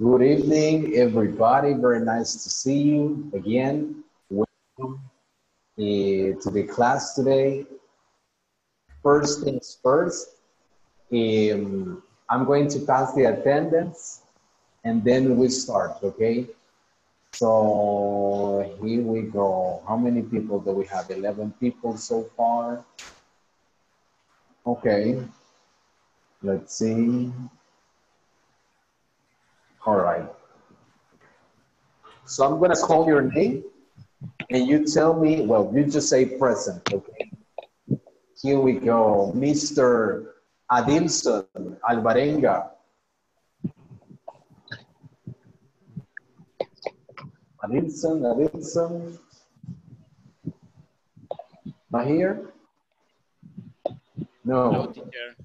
Good evening, everybody. Very nice to see you again. Welcome eh, to the class today. First things first, um, I'm going to pass the attendance and then we start, okay? So here we go. How many people do we have? 11 people so far. Okay. Let's see. All right. So I'm gonna call your name and you tell me, well, you just say present, okay? Here we go. Mr. Adilson Alvarenga. Adilson, Adilson. Not here? No. Hello, teacher.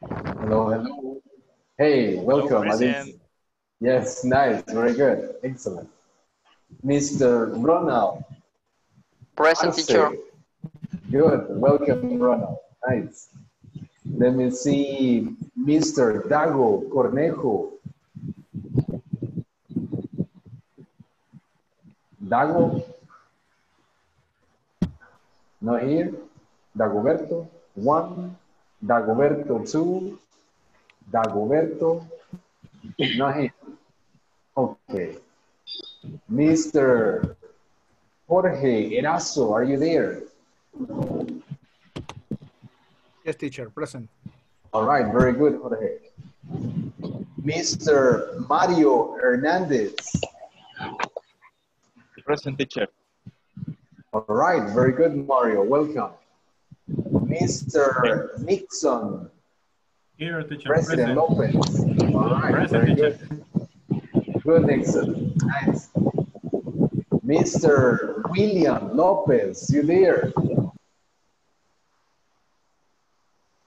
Hello, hello. Hey, welcome. Hello, Adilson. Yes, nice, very good, excellent. Mr. Ronald. Present Arce. teacher. Good, welcome Ronald, nice. Let me see Mr. Dago Cornejo. Dago? Not here. Dagoberto, one. Dagoberto, two. Dagoberto, not here. Okay. Mr. Jorge Erazo, are you there? Yes, teacher, present. All right, very good, Jorge. Mr. Mario Hernandez. Present teacher. All right, very good, Mario. Welcome. Mr. Nixon, Here, teacher. President present. Lopez. All right, Present, very teacher. good. Good, Nixon. Nice. Mr. William Lopez, you there?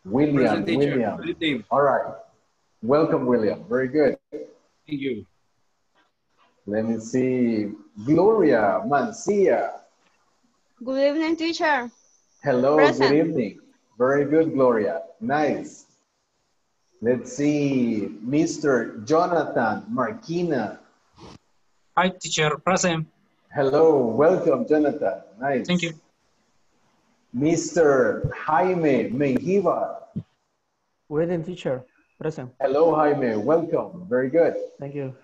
William, Present. William. Good. All right. Welcome, William. Very good. Thank you. Let me see. Gloria Mancia. Good evening, teacher. Hello, Present. good evening. Very good, Gloria. Nice. Let's see. Mr. Jonathan Marquina. Hi, teacher. Present. Hello, welcome, Jonathan. Nice. Thank you. Mr. Jaime Menjivar. Good evening, teacher. Present. Hello, Jaime. Welcome. Very good. Thank you.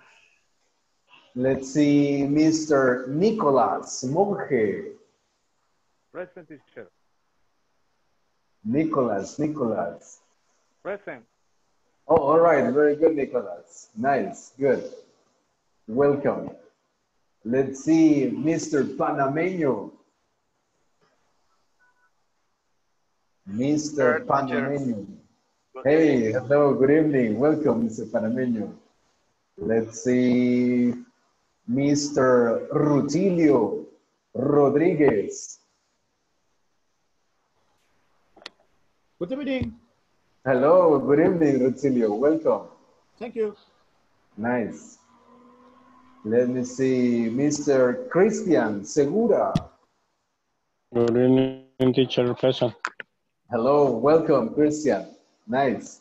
Let's see. Mr. Nicolas Monge. Present, teacher. Nicolas, Nicolas. Present. Oh, all right. Very good, Nicholas. Nice. Good. Welcome. Let's see, Mr. Panameño. Mr. Panameño. Hey, hello, good evening. Welcome, Mr. Panameño. Let's see, Mr. Rutilio Rodriguez. Good evening. Hello, good evening, Rutilio. Welcome. Thank you. Nice. Let me see, Mr. Christian Segura. Good evening, teacher present. Hello, welcome, Christian. Nice.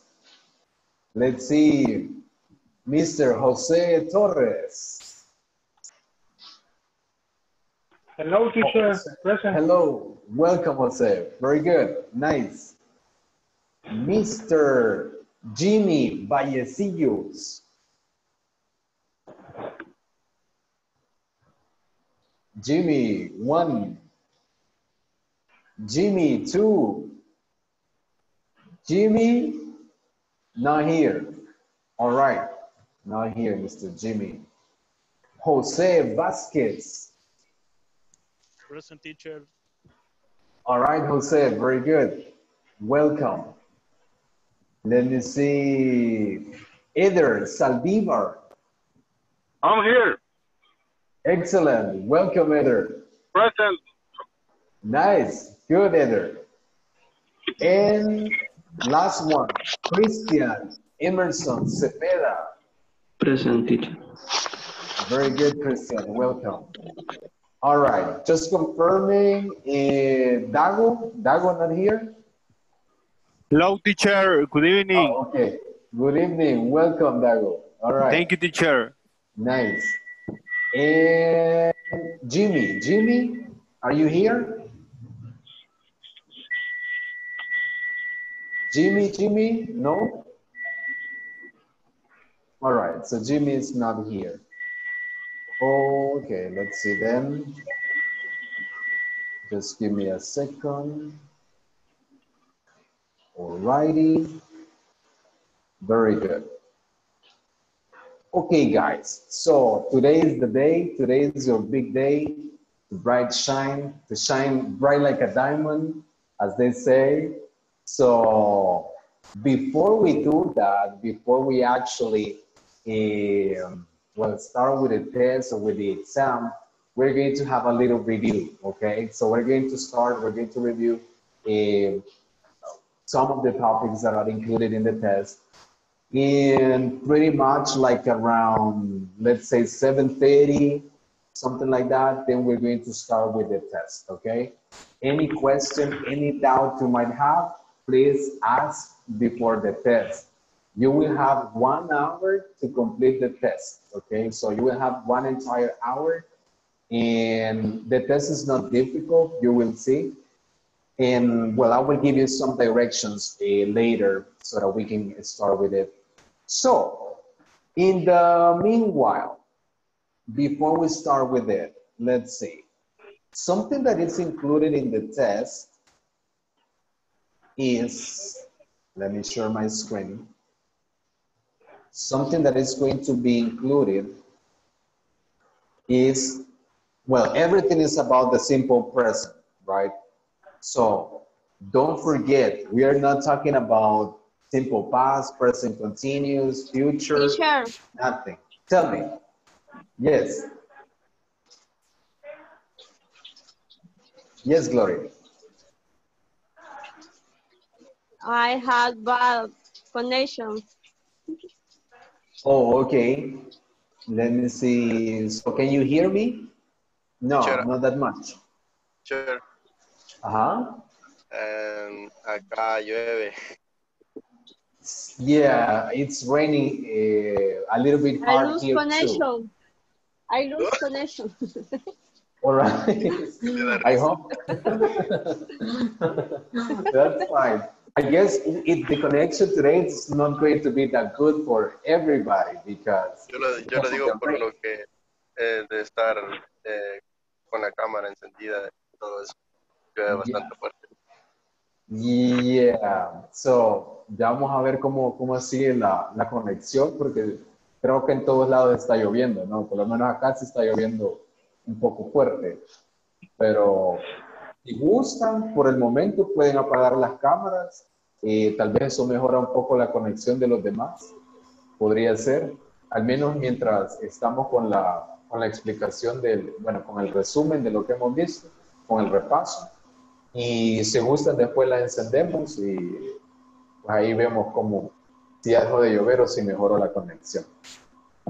Let's see, Mr. Jose Torres. Hello, teacher. Oh, present. Hello, welcome, Jose. Very good, nice. Mr. Jimmy Vallecillos. Jimmy, one. Jimmy, two. Jimmy, not here. All right, not here, Mr. Jimmy. Jose Vasquez. Present teacher. All right, Jose, very good. Welcome. Let me see. Eder Saldivar. I'm here. Excellent. Welcome, Eder. Present. Nice. Good, Eder. And last one, Christian Emerson Cepeda. Present teacher. Very good, Christian. Welcome. All right. Just confirming, uh, Dago. Dago not here? Hello, teacher. Good evening. Oh, okay. Good evening. Welcome, Dago. All right. Thank you, teacher. Nice. And Jimmy, Jimmy, are you here? Jimmy, Jimmy, no? All right, so Jimmy is not here. Okay, let's see then. Just give me a second. All righty. Very good. Okay, guys, so today is the day. Today is your big day to bright shine, to shine bright like a diamond, as they say. So before we do that, before we actually um, well start with the test or with the exam, we're going to have a little review. Okay, so we're going to start. We're going to review uh, some of the topics that are included in the test. In pretty much like around let's say 7.30 something like that then we're going to start with the test okay? Any question any doubt you might have please ask before the test. You will have one hour to complete the test okay? So you will have one entire hour and the test is not difficult. You will see and well, I will give you some directions uh, later so that we can start with it. So, in the meanwhile, before we start with it, let's see. Something that is included in the test is, let me share my screen. Something that is going to be included is, well, everything is about the simple present, right? So don't forget, we are not talking about simple past, present continuous, future, Teacher, nothing. Tell me. Yes. Yes, Gloria. I had bad connection. Oh, okay. Let me see. So can you hear me? No, Sure. not that much. Teacher, Uh-huh. em, acá llueve. Yeah, it's raining uh, a little bit I hard lose here too. connection. I lose connection. All right. I hope. That's fine. I guess it, the connection today is not going to be that good for everybody because Yo lo, yo lo digo por lo que eh, de estar eh, con la cámara encendida y todo eso. Llueve bastante fuerte. Yeah, so ya vamos a ver cómo, cómo sigue la, la conexión porque creo que en todos lados está lloviendo, ¿no? Por lo menos acá sí está lloviendo un poco fuerte. Pero si gustan, por el momento pueden apagar las cámaras. y tal vez eso mejora un poco la conexión de los demás. Podría ser, al menos mientras estamos con la, con la explicación del, bueno, con el resumen de lo que hemos visto, con el repaso. Y si gustan, después la encendemos y pues ahí vemos cómo, si dejó de llover o si mejoró la conexión.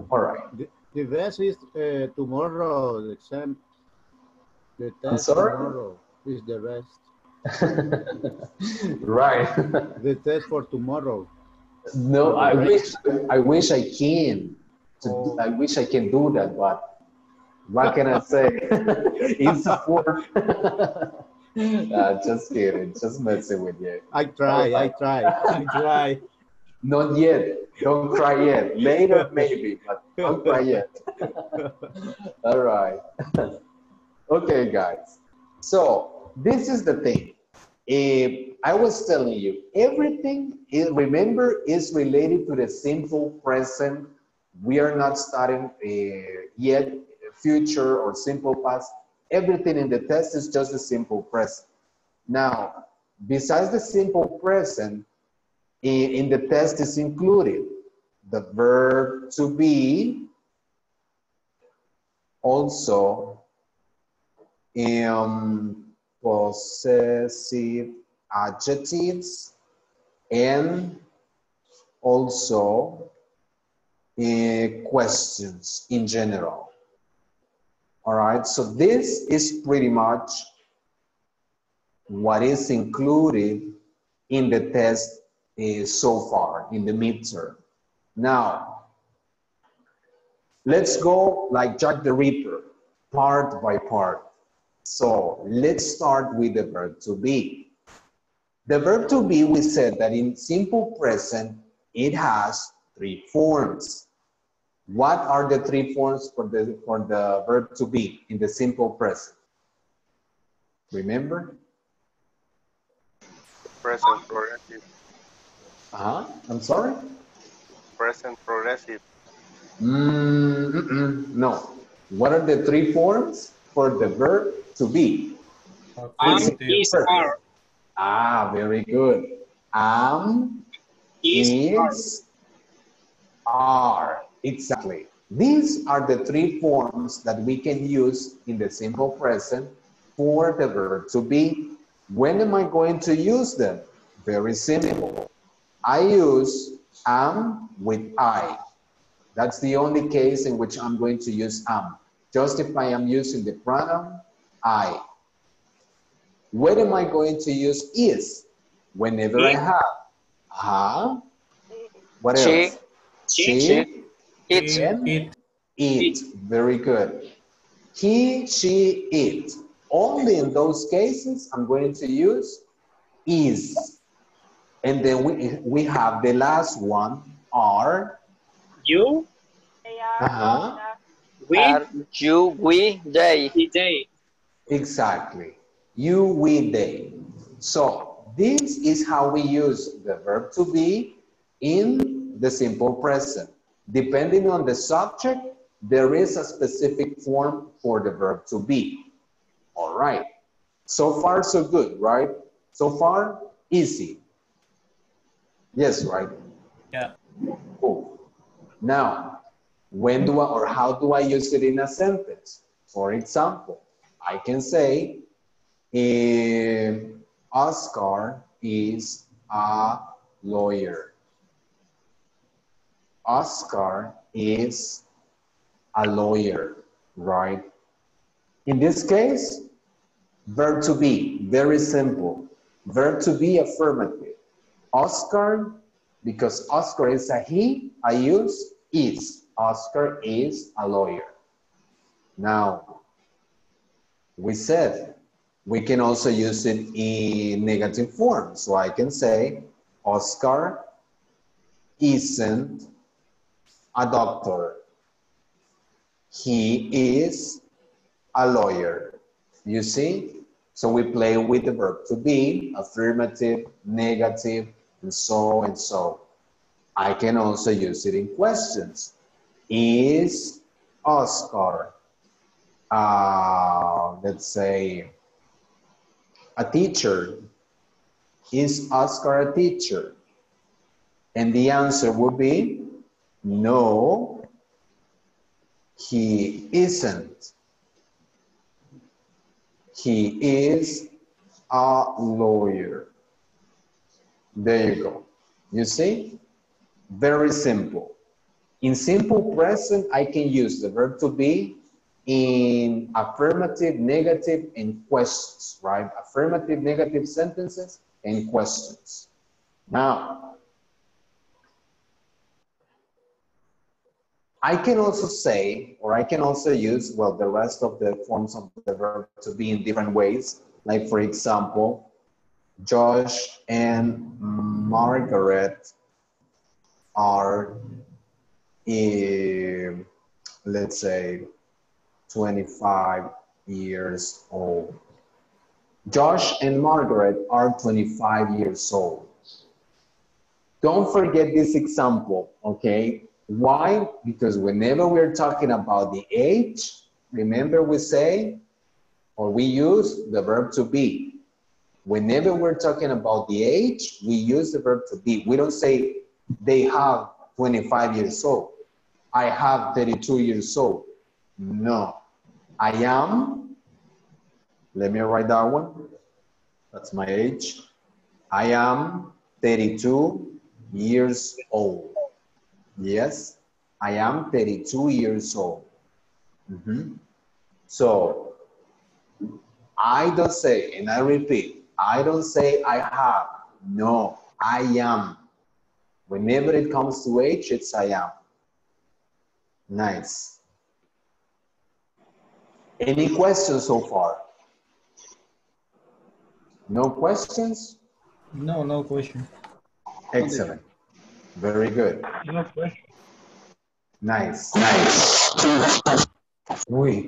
All right. The, best is uh, tomorrow, the exam. The test tomorrow is the best. right. The test for tomorrow. no, I wish I wish I can. To do, I wish I can do that, but what can I say? it's a four. uh, just kidding, just messing with you. I try, I try, I try. Not yet. Don't cry yet. Later, maybe, but don't cry yet. All right. okay, guys. So this is the thing. Eh, I was telling you, everything is, remember is related to the simple present. We are not starting uh, yet future or simple past. Everything in the test is just a simple present. Now, besides the simple present, in, in the test is included the verb to be, also um, possessive adjectives, and also uh, questions in general. All right, so this is pretty much what is included in the test uh, so far in the midterm. Now, Let's go like Jack the Ripper, part by part. So let's start with the verb to be. The verb to be, we said that in simple present, it has three forms. What are the three forms for the, for the verb to be in the simple present? Remember? Present progressive. Uh-huh. I'm sorry? Present progressive. Mm, mm-mm, no. What are the three forms for the verb to be? Am, Present is, are. Ah, very good. Am, Is, are. is, are. Exactly. These are the three forms that we can use in the simple present for the verb to be. When am I going to use them? Very simple. I use am with I. That's the only case in which I'm going to use am. Just if I am using the pronoun I. When am I going to use is? Whenever I have. Ha. What She. else? She. She. It's and It. it. Very good. He, she, it. Only in those cases, I'm going to use is. And then we, we have the last one, are. You. Uh-huh. We. are you, we, they. They. Exactly. You, we, they. So this is how we use the verb to be in the simple present. Depending on the subject, there is a specific form for the verb to be. All right. So far, so good, right? So far, easy. Yes, right? Yeah. Cool. Now, when do I or how do I use it in a sentence? For example, I can say, eh, Oscar is a lawyer. Oscar is a lawyer, right? In this case, verb to be, very simple. Verb to be affirmative. Oscar, because Oscar is a he, I use is. Oscar is a lawyer. Now, we said we can also use it in negative form. So I can say, Oscar isn't a doctor. He is a lawyer. You see? So we play with the verb to be, affirmative, negative, and so and so. I can also use it in questions. Is Oscar, uh, let's say, a teacher? Is Oscar a teacher? And the answer would be no, he isn't. He is a lawyer. There you go. You see? Very simple. In simple present, I can use the verb to be in affirmative, negative, and questions, right? Affirmative, negative sentences and questions. Now, I can also say, or I can also use, well, the rest of the forms of the verb to be in different ways. Like, for example, Josh and Margaret are, eh, let's say, 25 years old. Josh and Margaret are 25 years old. Don't forget this example, okay? Why? Because whenever we're talking about the age, remember we say, or we use the verb to be. Whenever we're talking about the age, we use the verb to be. We don't say they have 25 years old. I have 32 years old. No. I am, let me write that one. That's my age. I am 32 years old. Yes, I am 32 years old. Mhm. So, I don't say, and I repeat, I don't say I have. No, I am. Whenever it comes to age, it's I am. Nice. Any questions so far? No questions? No, no question. Excellent. Very good. No question. Nice, nice. Uy.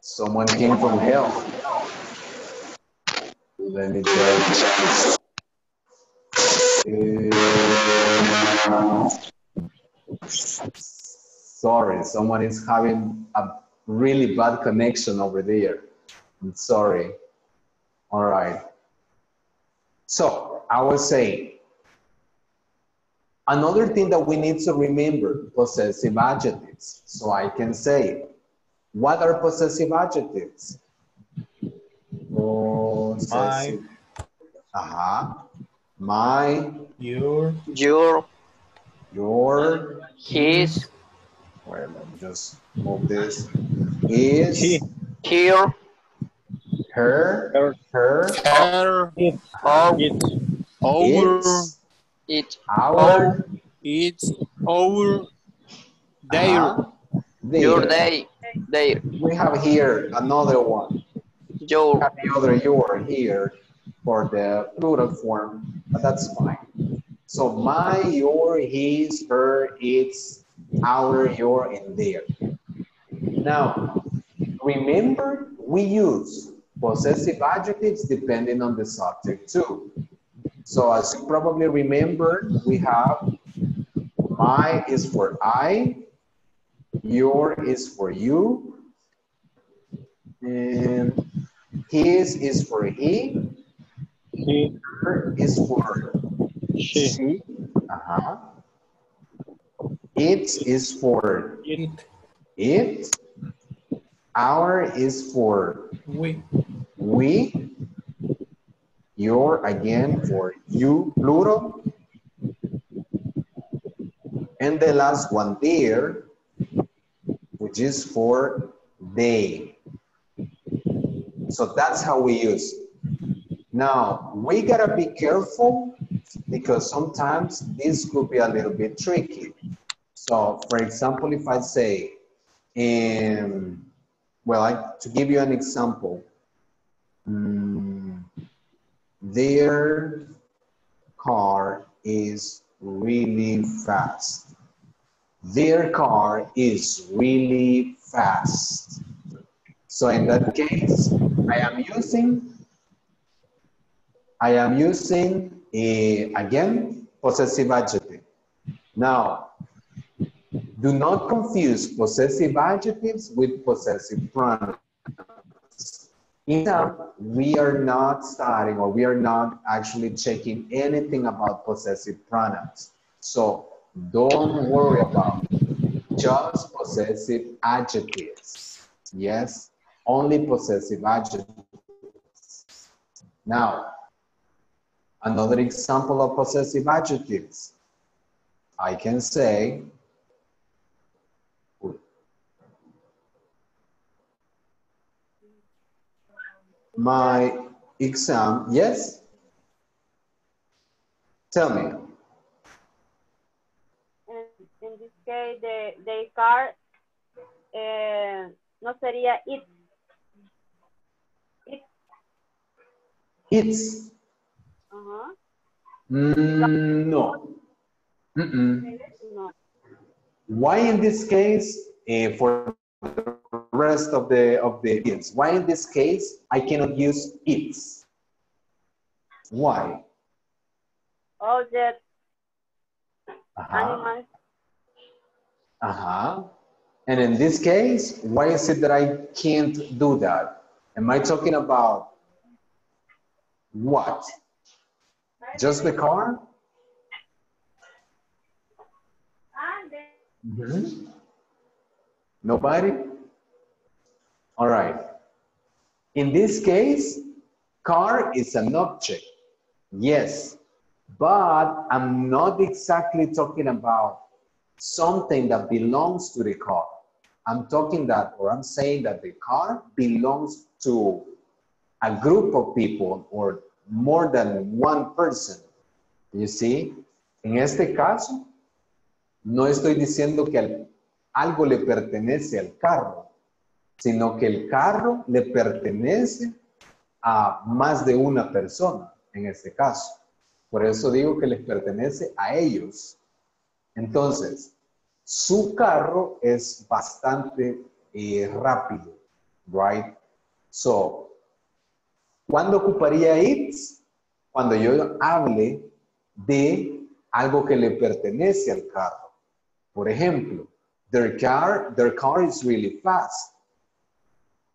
Someone came from hell. Let me check. Uh, sorry, someone is having a really bad connection over there. I'm sorry. All right. So I was saying, another thing that we need to remember, possessive adjectives. So I can say, what are possessive adjectives? Possessive. Uh-huh. My, Your, Your, your, his, wait, let me just move this. Is, He. here, her, Her. her, Her, our, It. our, its, it, our, it's, our, their, uh-huh, your, their. they, their, We have here another one. your, have the other your here for the plural form, but that's fine. So my, your, his, her, its, our, your, and their. Now, remember we use possessive adjectives depending on the subject too. So as you probably remember, we have my is for I, your is for you, and his is for he, He. her is for She. she. Uh-huh. It is for it, it. Our is for we, we. Your again for you, plural. And the last one there, which is for they. So that's how we use it. Now, we gotta be careful because sometimes this could be a little bit tricky. So, for example, if I say, um, well, I, to give you an example, mm, their car is really fast. Their car is really fast. So in that case, I am using I am using a, again possessive adjective. Now, do not confuse possessive adjectives with possessive pronouns. In fact, we are not starting or we are not actually checking anything about possessive pronouns. So don't worry about it. just possessive adjectives. Yes, only possessive adjectives. Now, another example of possessive adjectives. I can say, my exam, yes? Tell me. In, in this case, the, the car eh, no sería it. It. It's. Ajá. Mm, no. Mm-mm. No. Why in this case, eh, for the rest of the of the kids, why in this case I cannot use its? Why? Object, Uh-huh. animal, Uh-huh. And in this case, why is it that I can't do that? Am I talking about what? Just the car? Mhm. Nobody? All right. In this case, car is an object. Yes, but I'm not exactly talking about something that belongs to the car. I'm talking that, or I'm saying that the car belongs to a group of people or more than one person. You see? En este caso, no estoy diciendo que al, algo le pertenece al carro, sino que el carro le pertenece a más de una persona, en este caso. Por eso digo que les pertenece a ellos. Entonces, su carro es bastante eh, rápido, right? So, ¿cuándo ocuparía it? Cuando yo hable de algo que le pertenece al carro. Por ejemplo, their car, their car is really fast.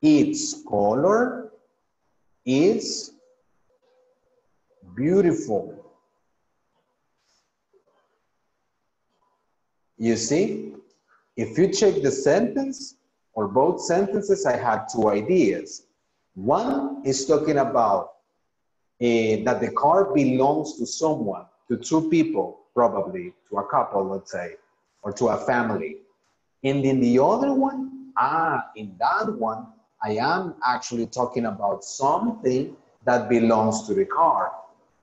Its color is beautiful. You see, if you check the sentence or both sentences, I had two ideas. One is talking about eh, that the car belongs to someone, to two people, probably, to a couple, let's say, or to a family. And in the other one, ah, in that one, I am actually talking about something that belongs to the car,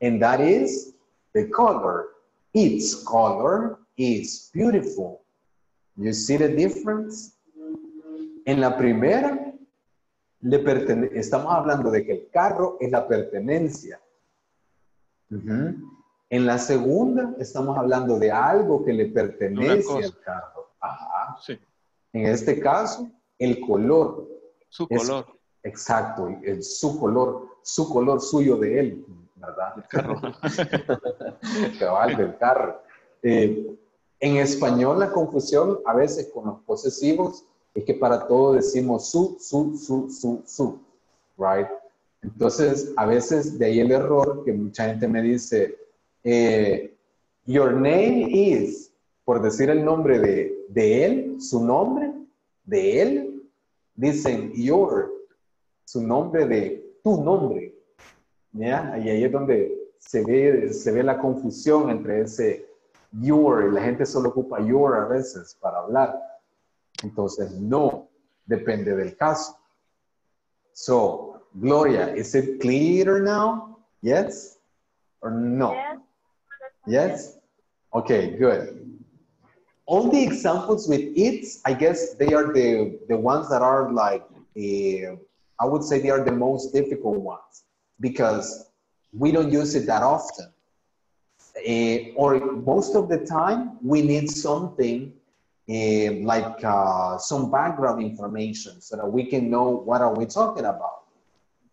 and that is the color. Its color is beautiful. You see the difference? En la primera, le pertene- estamos hablando de que el carro es la pertenencia. En la segunda, estamos hablando de algo que le pertenece al carro. Ajá. Sí, En este caso, el color. Su Es- color. Exacto, el, su color, su color suyo de él, ¿verdad? El carro. Cabal del carro. Eh, en español la confusión a veces con los posesivos es que para todo decimos su, su, su, su, su, right? Entonces, a veces de ahí el error que mucha gente me dice, eh, your name is, por decir el nombre de, de él, su nombre, de él, dicen your, su nombre de tu nombre. ¿ya? Y ahí es donde se ve, se ve la confusión entre ese your, y la gente solo ocupa your a veces para hablar. Entonces, no, depende del caso. So, Gloria, is it clear now? Yes? Or no? Yes. Yes? Okay, good. All the examples with its, I guess they are the, the ones that are like, eh, I would say they are the most difficult ones because we don't use it that often. Eh, or most of the time, we need something eh, like uh, some background information so that we can know what are we talking about.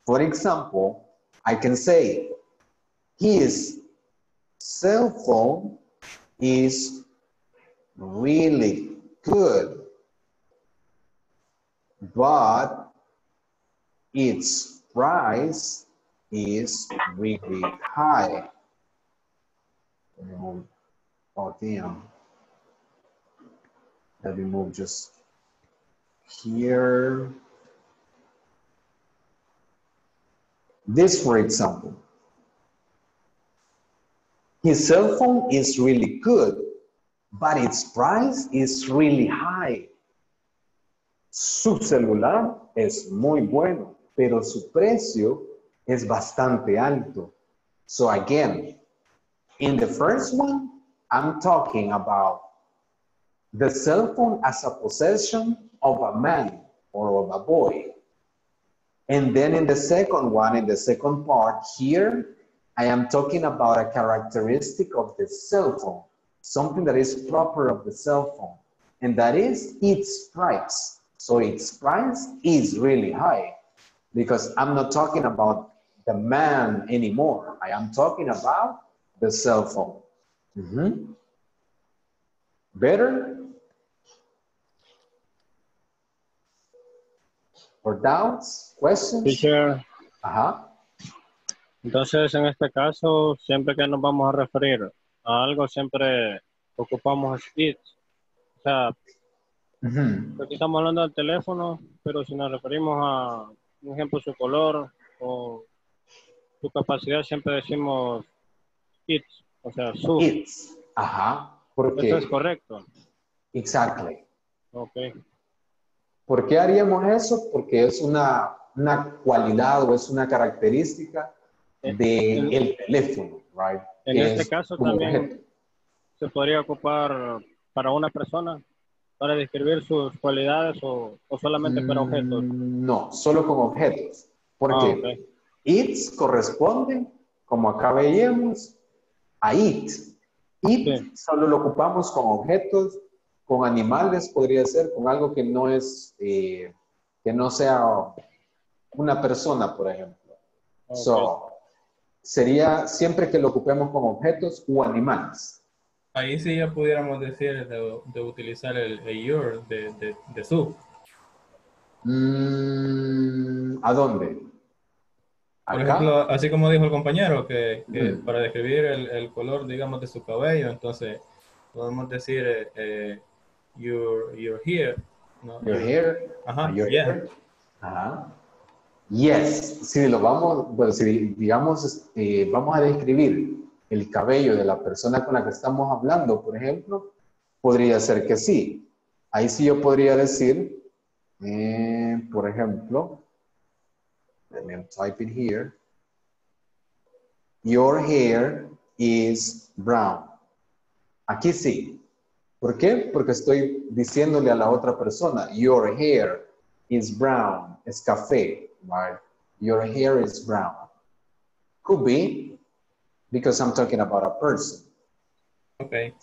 For example, I can say, his cell phone is really good, but its price is really high. Um, Oh, damn. Let me move just here. This, for example. His cell phone is really good, but its price is really high. Su celular es muy bueno, pero su precio es bastante alto. So again, in the first one, I'm talking about the cell phone as a possession of a man or of a boy. And then in the second one, in the second part here, I am talking about a characteristic of the cell phone, something that is proper of the cell phone, and that is its price. So its price is really high because I'm not talking about the man anymore. I am talking about the cell phone. Mhm. Better? Or doubts? Questions? Teacher, Ajá. entonces en este caso, siempre que nos vamos a referir a algo, siempre ocupamos it. O sea, aquí estamos hablando del teléfono, pero si nos referimos a, un ejemplo, su color o su capacidad, siempre decimos it, o sea, su. It's. Ajá. Porque, Eso es correcto. exactly. Ok. ¿Por qué haríamos eso? Porque es una, una cualidad o es una característica del teléfono, right? En este es caso también objeto. se podría ocupar para una persona. para describir sus cualidades o, o solamente para objetos. Mm, No, solo con objetos. Porque Ah, ok. its corresponde, como acá veíamos, a it. It Sí. solo lo ocupamos con objetos, con animales, podría ser, con algo que no es, eh, que no sea una persona, por ejemplo. Ok. So, sería siempre que lo ocupemos con objetos o animales. Ahí sí ya pudiéramos decir de, de utilizar el, el your de, de, de su. Mm, ¿A dónde? Por ¿Acá? ejemplo, así como dijo el compañero, que, para describir el, el color, digamos, de su cabello, entonces podemos decir, eh, eh, you're, you're here. ¿no? Your hair. Ajá, your yeah. hair. Ajá. Yes. Si lo vamos, bueno, si digamos, eh, vamos a describir el cabello de la persona con la que estamos hablando, por ejemplo, podría ser que sí. Ahí sí yo podría decir, eh, por ejemplo, let me type it here. Your hair is brown. Aquí sí. ¿Por qué? Porque estoy diciéndole a la otra persona, your hair is brown, es café, right? Your hair is brown. Could be because I'm talking about a person. Ok.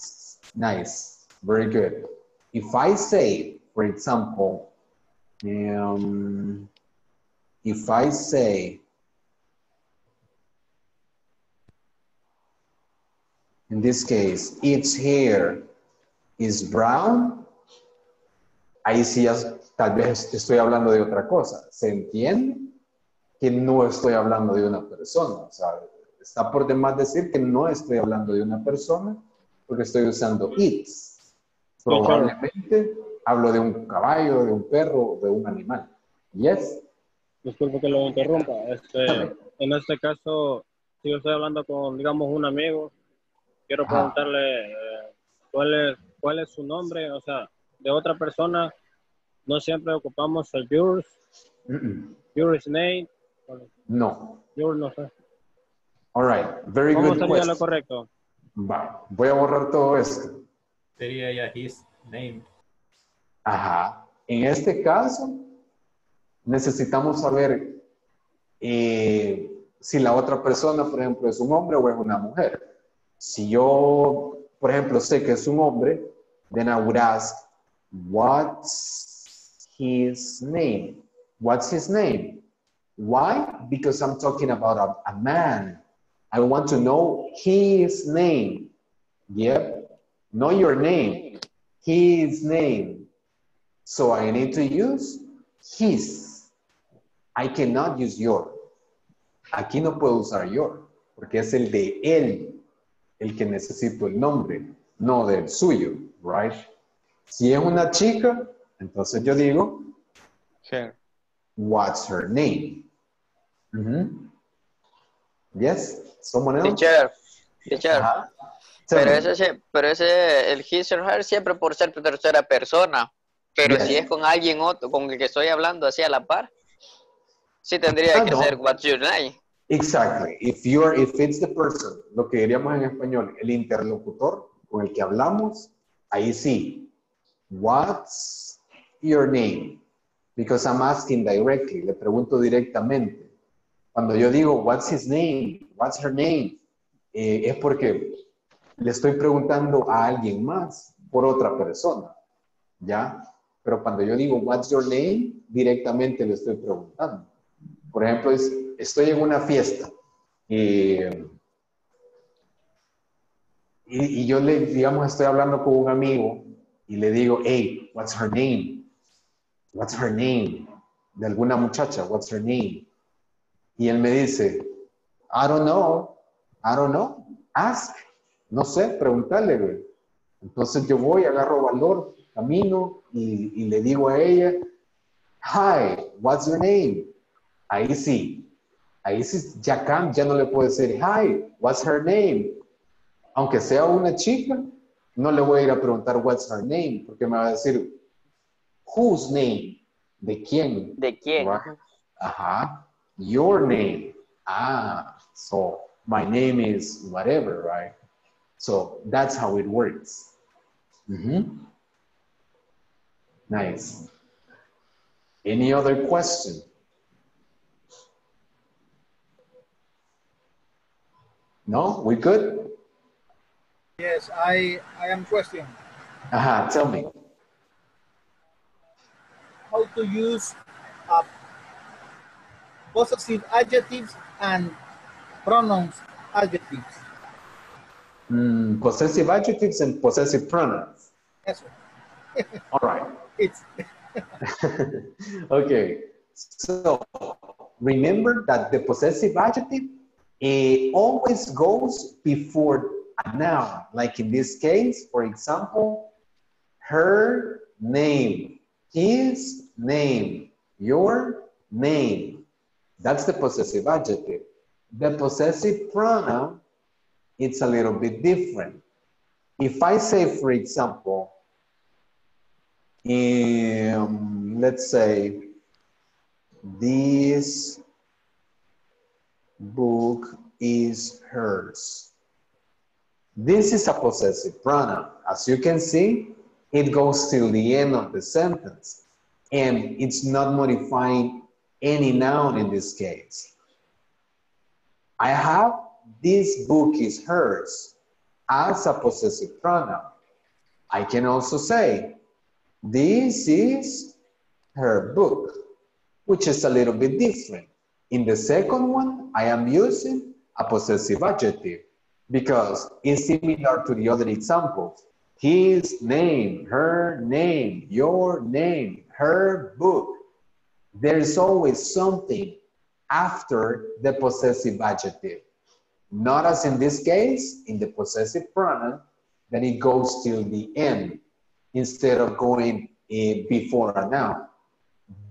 Nice, very good. If I say, for example, um, if I say, in this case, its hair is brown, I see ya tal vez estoy hablando de otra cosa. ¿Se entiende? Que no estoy hablando de una persona. Está por demás decir que no estoy hablando de una persona porque estoy usando its. Probablemente hablo de un caballo, de un perro, de un animal. Yes. Disculpe que lo interrumpa. Este, en este caso, si yo estoy hablando con, digamos, un amigo, quiero preguntarle eh, cuál, es, cuál es su nombre, o sea, de otra persona, no siempre ocupamos el yours, yours name, No. yours no sé. All right. Very ¿Cómo good sería question. lo correcto? Va, Voy a borrar todo esto. Sería ya his name. Ajá. En este caso, necesitamos saber eh, si la otra persona, por ejemplo, es un hombre o es una mujer. Si yo, por ejemplo, sé que es un hombre, then I would ask, what's his name? What's his name? Why? Because I'm talking about a, a man. I want to know his name. Yep. Know your name. His name. So I need to use his. I cannot use your. Aquí no puedo usar your, porque es el de él, el que necesito el nombre, no del suyo, right? Si es una chica, entonces yo digo, Her. what's her name? Yes, someone else? Teacher. Teacher. Pero ese, pero ese, el his or her siempre por ser tercera persona. Pero Yes. si es con alguien otro, con el que estoy hablando así a la par, sí tendría Ah, que no. ser what's your name. Exactly. If you're, if it's the person, lo que diríamos en español, el interlocutor con el que hablamos, ahí sí. What's your name? Because I'm asking directly, le pregunto directamente. Cuando yo digo, what's his name? What's her name? Eh, es porque le estoy preguntando a alguien más por otra persona, ¿ya? Pero cuando yo digo, what's your name? Directamente le estoy preguntando. Por ejemplo, es- estoy en una fiesta eh, y, y yo le, digamos, estoy hablando con un amigo y le digo, hey, what's her name? What's her name? De alguna muchacha, what's her name? Y él me dice, I don't know, I don't know, ask, no sé, preguntarle, güey. Entonces yo voy, agarro valor, camino y, le digo a ella, hi, what's your name? Ahí sí, ahí sí, ya ya no le puedo decir, hi, what's her name? Aunque sea una chica, no le voy a ir a preguntar what's her name, porque me va a decir, whose name? ¿De quién? ¿De quién? Right. Ajá. Your name. Ah, so my name is whatever, right? So that's how it works. Mm -hmm. Nice. Any other question? No, we good? Yes, I I am question. Aha, tell me. How to use uh, possessive adjectives and pronouns adjectives. Mm, possessive adjectives and possessive pronouns. Yes, All right. it's okay. So remember that the possessive adjective eh, always goes before a noun. Like in this case, for example, her name, his name, your name. That's the possessive adjective. The possessive pronoun, it's a little bit different. If I say, for example, um, let's say this book is hers. This is a possessive pronoun. As you can see, it goes till the end of the sentence and it's not modifying any noun in this case. I have this book is hers as a possessive pronoun. I can also say this is her book, which is a little bit different. In the second one, I am using a possessive adjective because it's similar to the other examples. His name, her name, your name, her book. There is always something after the possessive adjective. Not as in this case, in the possessive pronoun, that it goes till the end instead of going eh, before a noun.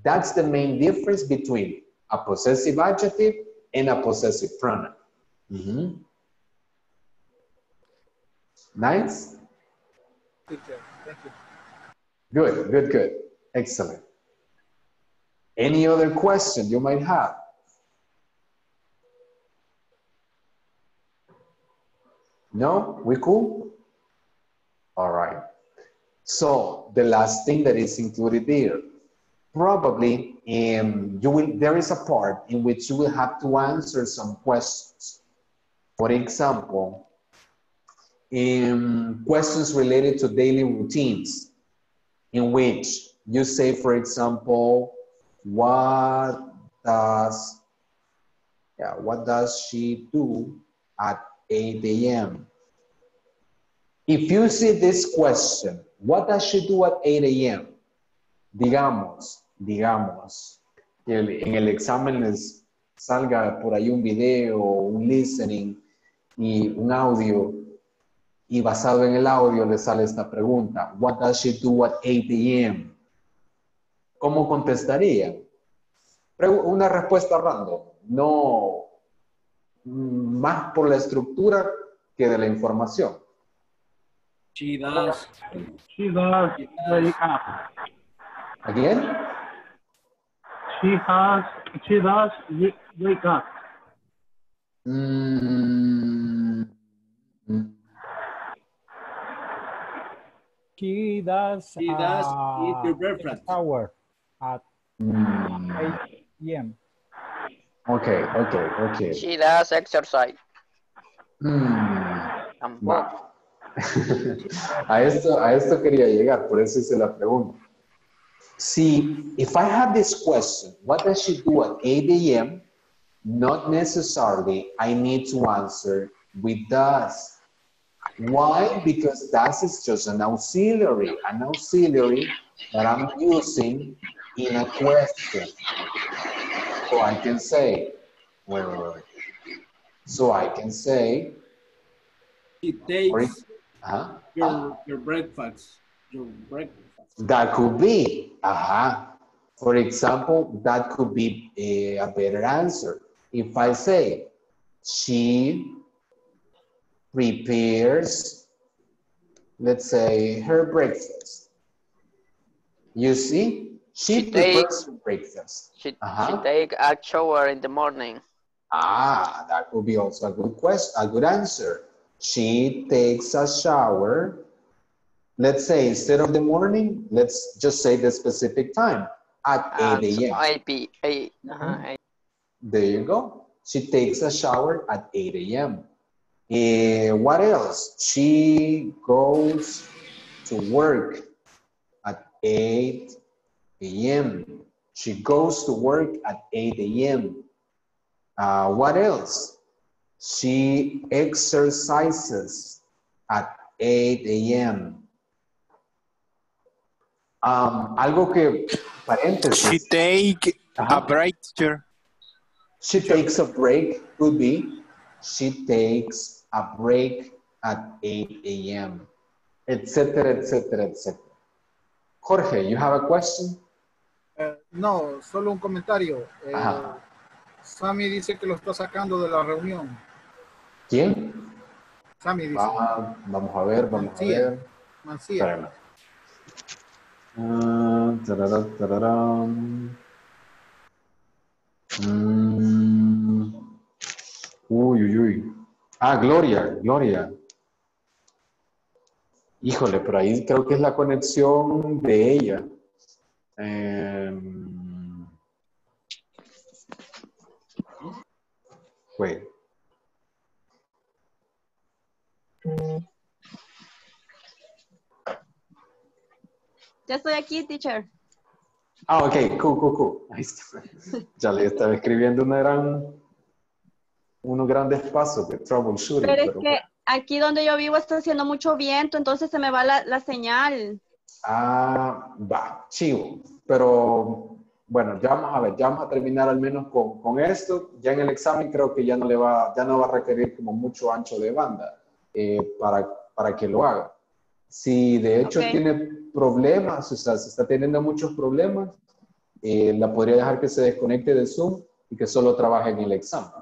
That's the main difference between a possessive adjective and a possessive pronoun. Mhm. Nice? Teacher. Thank you. Good, good, good. Excellent. Any other question you might have? No? We cool? All right. So the last thing that is included there, probably um, you will, there is a part in which you will have to answer some questions. For example, um, questions related to daily routines in which you say, for example, what does, yeah, what does she do at 8 a.m.? If you see this question, what does she do at 8 a.m.? Digamos, digamos, en el examen les salga por ahí un video, un listening y un audio, y basado en el audio le sale esta pregunta, what does she do at 8 a.m.? ¿Cómo contestaría? Una respuesta random, no más por la estructura que de la información. She does. She does wake up. ¿Again? She has. She does wake up. Mm, mm, She does. She does uh, eat your breakfast. Shower at mm. 8 p.m. Okay, okay, okay. She does exercise. Mm, Tampoco. a, esto, a esto quería llegar, por eso hice la pregunta. See, if I have this question, what does she do at 8 a.m.? Not necessarily I need to answer with does. Why? Because that is just an auxiliary, an auxiliary that I'm using in a question. So I can say, wait, wait, wait. So I can say, for takes huh? your your breakfast. Your breakfast. That could be, uh-huh. For example, that could be a, a better answer. If I say, she prepares, let's say, her breakfast. You see, she, She prepares takes- breakfast. She, Uh-huh. she take a shower in the morning. Ah, that would be also a good question, a good answer. She takes a shower. let's say instead of the morning, let's just say the specific time at Ah, 8 so a.m. 8 p. 8, ajá, eight. There you go. She takes a shower at 8 a.m. Eh, what else? She goes to work at 8 a.m. She goes to work at 8 a.m. Uh, what else? She exercises at 8 a.m. Um, algo que, paréntesis. She take a break. She takes a break, could be. She takes a break at 8 a.m., etcétera, etcétera, etcétera. Jorge, you have a question? Eh, no, solo un comentario. Eh. Sammy dice que lo está sacando de la reunión. ¿Quién? Sammy dice. Va- vamos a ver, vamos a ver. Mancía. Espérame. Ah, tarara, tararán. Mm. Uy, uy, uy. Ah, Gloria, Gloria. Híjole, pero ahí creo que es la conexión de ella. Em, Wait. Ya estoy aquí, teacher. Ah, ok, cool, cool, cool. Ahí está. Ya le estaba escribiendo una gran, unos grandes pasos de troubleshooting. Pero es pero que aquí donde yo vivo está haciendo mucho viento, entonces se me va la, la señal. Ah, va, chivo. Pero bueno, ya vamos a ver, ya vamos a terminar al menos con, con esto. Ya en el examen creo que ya no le va, ya no va a requerir como mucho ancho de banda eh, para, para que lo haga. Si de hecho Ok. tiene problemas, o sea, si está teniendo muchos problemas, eh, la podría dejar que se desconecte de Zoom y que solo trabaje en el examen,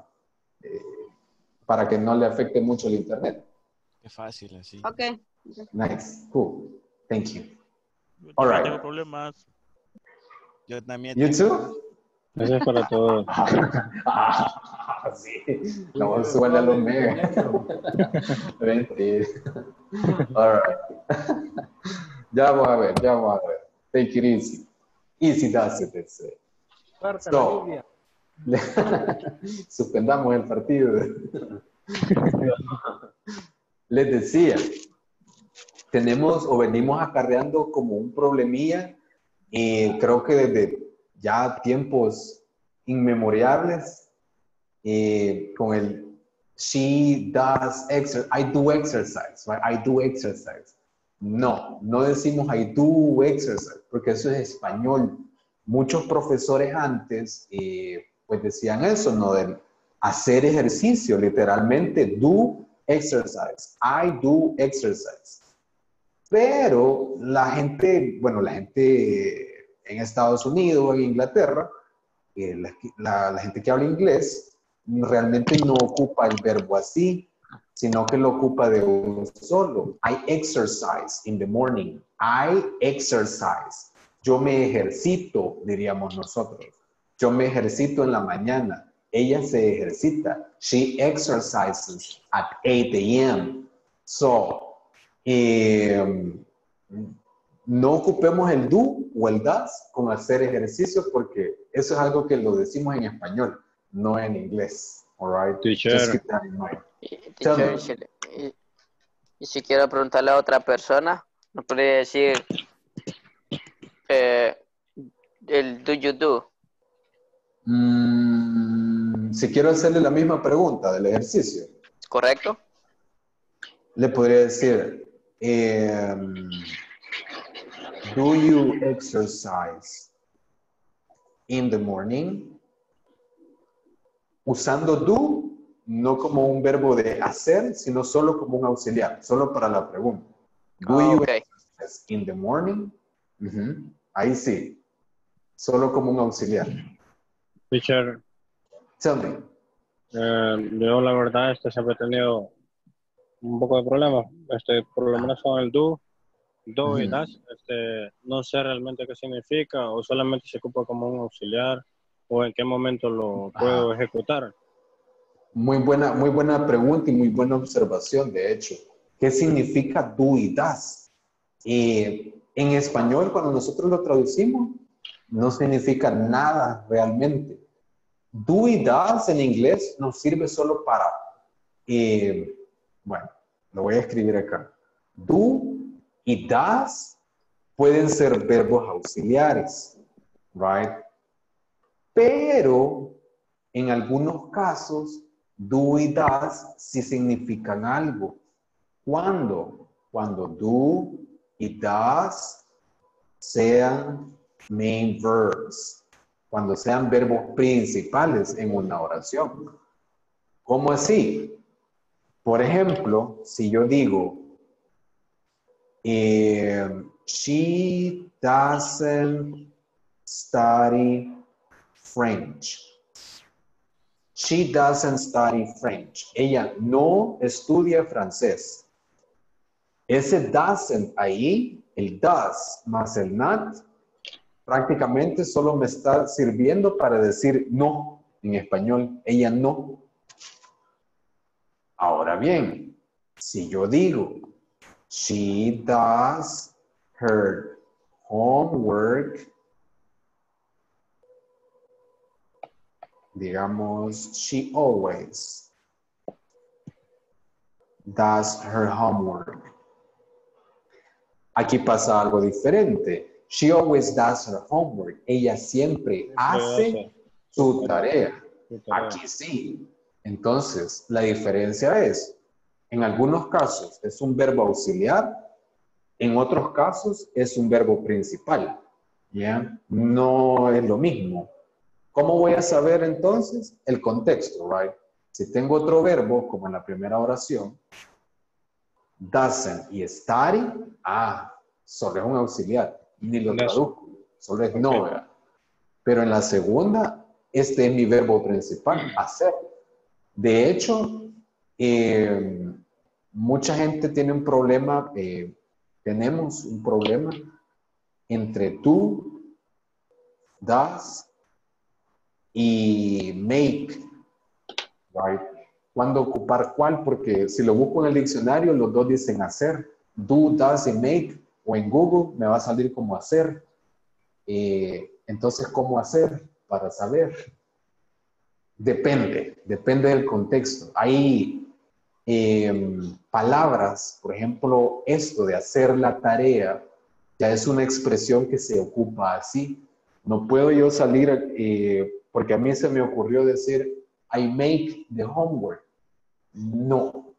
para que no le afecte mucho el internet. Qué fácil así. Ok. Nice, cool, thank you. Yo All right. tengo problemas. Yo también. You tengo- too? Eso es para todos. Ah, sí. No, súbale a los mega. Vente. All right. Ya vamos a ver, ya vamos a ver. Take it easy. Easy does it, they say. So. Suspendamos el partido. Les decía, tenemos o venimos acarreando como un problemilla, y creo que desde ya tiempos inmemorables, eh, con el she does exercise, I do exercise? I do exercise. No, no decimos I do exercise, porque eso es español. Muchos profesores antes, eh, pues decían eso, ¿no? De hacer ejercicio, literalmente, do exercise. I do exercise. Pero la gente, bueno, la gente en Estados Unidos, en Inglaterra, eh, la, la- la gente que habla inglés realmente no ocupa el verbo así, sino que lo ocupa de un solo. I exercise in the morning. I exercise. Yo me ejercito, diríamos nosotros. Yo me ejercito en la mañana. Ella se ejercita. She exercises at 8 a.m. So, eh, no ocupemos el do o el das con hacer ejercicios porque eso es algo que lo decimos en español, no en inglés. All right? Teacher. Just keep that in mind. Teacher, si y si quiero preguntarle a otra persona, ¿no podría decir eh, el do you do? Mm, si quiero hacerle la misma pregunta del ejercicio, ¿Correcto? le podría decir, em, do you exercise in the morning? Usando do, no como un verbo de hacer, sino solo como un auxiliar, solo para la pregunta. Do Ah, you ok. exercise in the morning? Ahí sí, solo como un auxiliar. Tell me. eh, yo la verdad este, siempre he tenido un poco de problemas. Este, por lo menos con el do, do y Ujú. das. Este, no sé realmente qué significa o solamente se ocupa como un auxiliar o en qué momento lo puedo ejecutar. Muy buena, muy buena pregunta y muy buena observación, de hecho. ¿Qué significa do y das? eh, en español, cuando nosotros lo traducimos, no significa nada realmente. Do y does en inglés nos sirve solo para, eh, bueno, lo voy a escribir acá. Do y does pueden ser verbos auxiliares, right? Pero en algunos casos, do y does sí significan algo. ¿Cuándo? Cuando do y does sean main verbs, cuando sean verbos principales en una oración. ¿Cómo así? Por ejemplo, si yo digo, eh, she doesn't study French. She doesn't study French. Ella no estudia francés. Ese doesn't ahí, el does más el not, prácticamente solo me está sirviendo para decir no en español. Ella no. Ahora bien, si yo digo, she does her homework, digamos, she always does her homework. Aquí pasa algo diferente. She always does her homework. Ella siempre hace su tarea. Aquí sí. Entonces, la diferencia es, en algunos casos es un verbo auxiliar, en otros casos es un verbo principal. ¿Ya? No es lo mismo. ¿Cómo voy a saber entonces? El contexto, right? Si tengo otro verbo, como en la primera oración, doesn't y study, ah, solo es un auxiliar, ni lo traduzco, solo es no, ¿verdad? Pero en la segunda, este es mi verbo principal, hacer. De hecho, eh, mucha gente tiene un problema, eh, tenemos un problema entre tú, das y make, right? ¿Cuándo ocupar cuál? Porque si lo busco en el diccionario, los dos dicen hacer. Do, does y make. O en Google me va a salir como hacer. Eh, entonces, ¿cómo hacer? Para saber. Depende, depende del contexto. Hay eh, palabras, por ejemplo, esto de hacer la tarea, ya es una expresión que se ocupa así. No puedo yo salir, eh, porque a mí se me ocurrió decir, I make the homework. No,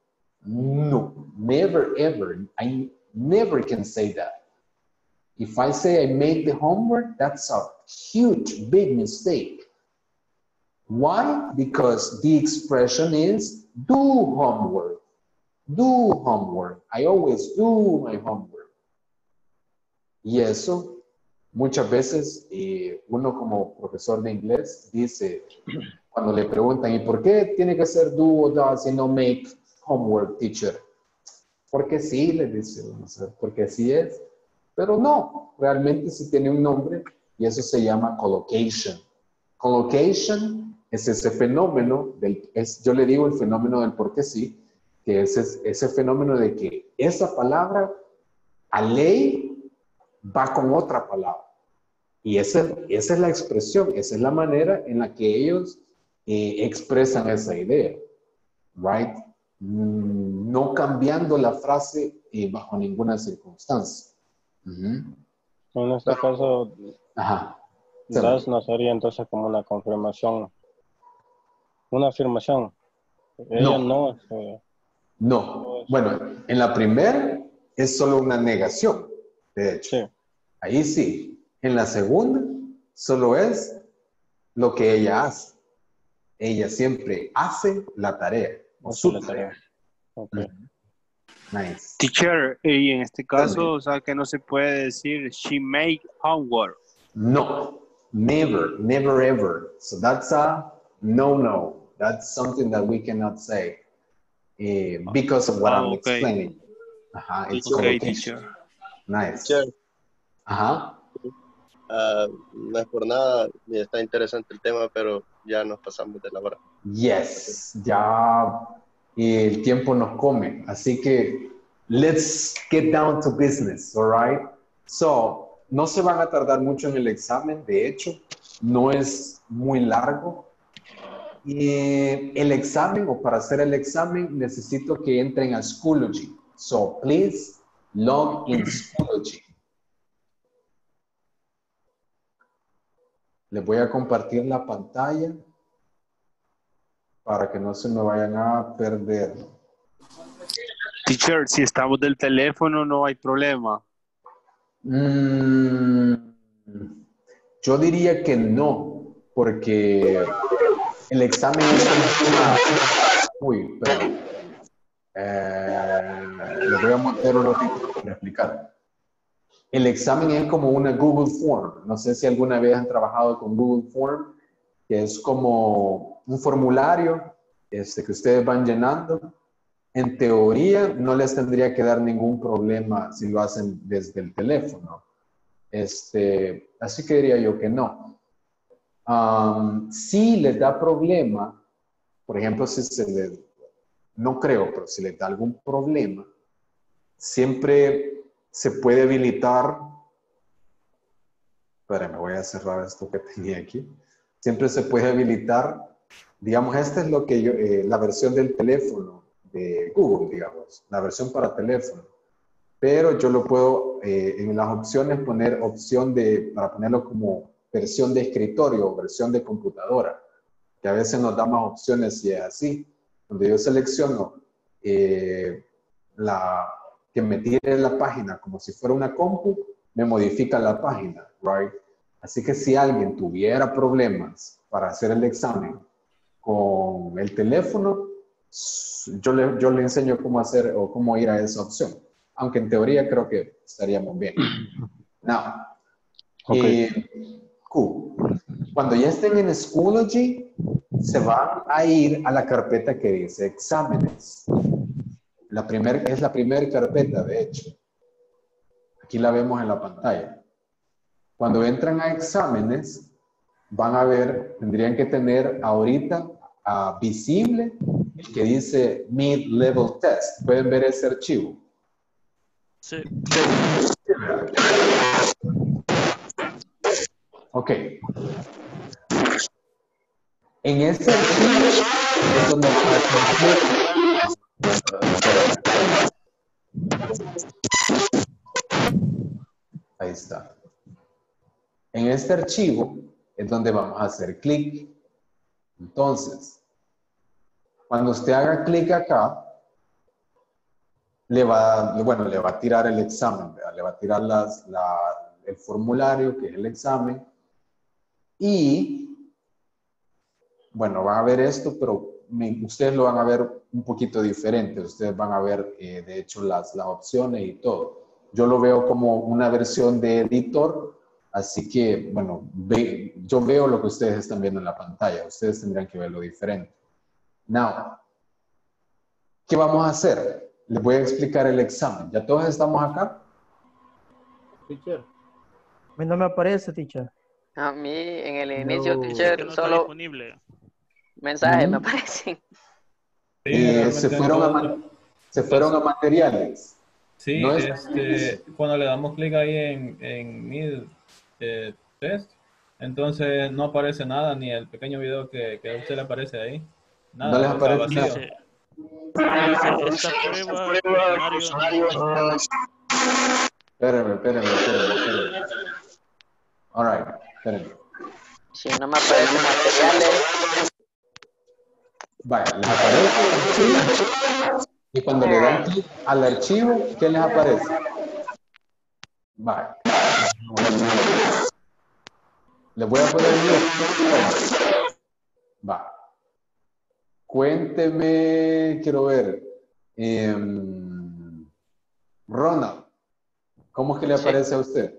no, never ever. I never can say that. If I say I made the homework, that's a huge, big mistake. Why? Because the expression is do homework. Do homework. I always do my homework. Y eso, muchas veces, eh, uno como profesor de inglés dice, cuando le preguntan, ¿y por qué tiene que ser do o does y no make homework, teacher? Porque sí, le dice, porque así es. Pero no, realmente sí tiene un nombre y eso se llama collocation. Collocation es ese fenómeno, del, es, yo le digo el fenómeno del porque sí, que es ese, ese fenómeno de que esa palabra a ley va con otra palabra. Y esa, esa es la expresión, esa es la manera en la que ellos eh, expresan esa idea, right? Mm, No cambiando la frase eh, bajo ninguna circunstancia. Ujú. En este caso, Ajá. das no sería entonces como una confirmación, una afirmación. Ella no, eh, No. Bueno, en la primera es solo una negación, de hecho. Ahí sí. En la segunda solo es lo que ella hace. Ella siempre hace la tarea. O su tarea. Nice. Teacher, y en este caso, o sea, que no se puede decir she make homework. No, never, never ever. So that's a no, no. That's something that we cannot say eh, because of what Ah, I'm okay. explaining. Ajá, it's Okay, teacher. Nice. Teacher, Ajá. ah, no es por nada, está interesante el tema, pero ya nos pasamos de la hora. Yes, ya el tiempo nos come. Así que let's get down to business, all right? So, no se van a tardar mucho en el examen, de hecho, no es muy largo. Y el examen, o para hacer el examen, necesito que entren a Schoology. So, please log in Schoology. Les voy a compartir la pantalla para que no se me vayan a perder. Teacher, si estamos del teléfono no hay problema. Mm, yo diría que no, porque el examen es como una... Uy, perdón. Eh, les voy a montar un ratito para explicar. El examen es como una Google Form. No sé si alguna vez han trabajado con Google Form, que es como un formulario este, que ustedes van llenando. En teoría, no les tendría que dar ningún problema si lo hacen desde el teléfono. Este, así que diría yo que no. Um, si les da problema, por ejemplo, si se les, no creo, pero si les da algún problema, siempre se puede habilitar, espera, me voy a cerrar esto que tenía aquí, siempre se puede habilitar, digamos, esta es lo que yo, eh, la versión del teléfono de Google, digamos, la versión para teléfono. Pero yo lo puedo eh, en las opciones poner opción de, para ponerlo como versión de escritorio o versión de computadora, que a veces nos da más opciones y es así. Donde yo selecciono eh, la, que me tire la página como si fuera una compu, me modifica la página, right? Así que si alguien tuviera problemas para hacer el examen con el teléfono, yo le, yo le enseño cómo hacer o cómo ir a esa opción. Aunque en teoría creo que estaríamos bien. Now, eh, Q. Cuando ya estén en Schoology, se van a ir a la carpeta que dice exámenes. La primer, es la primera carpeta, de hecho. Aquí la vemos en la pantalla. Cuando entran a exámenes, van a ver, tendrían que tener ahorita ah, visible el que dice Mid-Level Test. ¿Pueden ver ese archivo? Sí. Ok. En este archivo es donde Ahí está. En este archivo es donde vamos a hacer clic. Entonces, cuando usted haga clic acá, le va, bueno, le va a tirar el examen, le va a tirar las, la, el formulario, que es el examen, y, bueno, van a ver esto, pero ustedes lo van a ver un poquito diferente. Ustedes van a ver, eh, de hecho, las, las opciones y todo. Yo lo veo como una versión de editor, así que, bueno, ve- yo veo lo que ustedes están viendo en la pantalla. Ustedes tendrán que verlo diferente. Now, ¿qué vamos a hacer? Les voy a explicar el examen. ¿Ya todos estamos acá? Teacher. A mí no me aparece, teacher. A mí en el inicio, No. teacher, no está solo disponible. mensajes me aparecen. Eh, se, fueron a, ma- se fueron a materiales. Sí, No es- este, cuando le damos clic ahí en, en Eh, Test, entonces no aparece nada, ni el pequeño video que, que a usted le aparece ahí. Nada, No les aparece nada. Dice, esta prueba, espérenme, espérenme. All right, espérenme. Si no me aparecen materiales, Vaya, les aparece el archivo y cuando le dan clic al archivo, ¿qué les aparece? Vaya. Les voy a poner. Va. Cuénteme, quiero ver. Em, Ronald, ¿cómo es que le Sí. aparece a usted?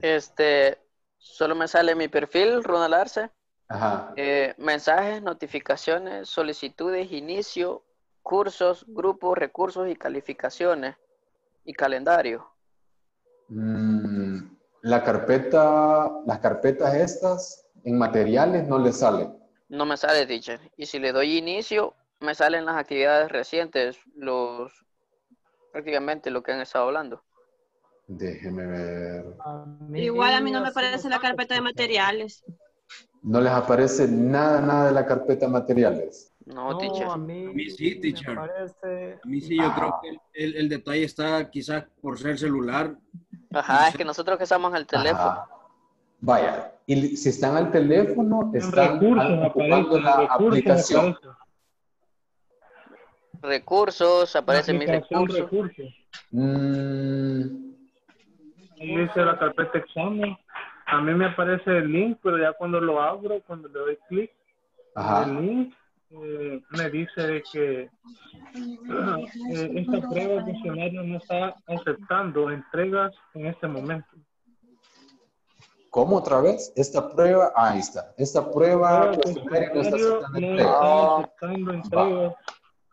este, solo me sale mi perfil, Ronald Arce. Ajá. Eh, mensajes, notificaciones, solicitudes, inicio, cursos, grupos, recursos y calificaciones y calendario. Mm, la carpeta, las carpetas estas en materiales no le salen. No me sale, teacher. Y si le doy inicio, me salen las actividades recientes, los prácticamente lo que han estado hablando. Déjeme ver. Igual a mí no me parece la carpeta de materiales. ¿No les aparece nada, nada de la carpeta materiales? No, teacher. A mí sí, teacher. A mí sí, yo creo que el, el- el detalle está quizás por ser celular. Ajá, es que nosotros que estamos en el teléfono. Ajá. Vaya, y si están al teléfono, están recursos al- ocupando aparece, la recursos aplicación. aparece. Recursos, aparecen mis recursos. recursos. Mm, Ahí dice la carpeta examen. A mí me aparece el link, pero ya cuando lo abro, cuando le doy clic, el link eh, me dice de que eh, esta prueba el funcionario no está aceptando entregas en este momento. ¿Cómo otra vez? Esta prueba, ah, ahí está. Esta prueba, El pues, Mary, no está funcionario aceptando no entrega. está aceptando entregas.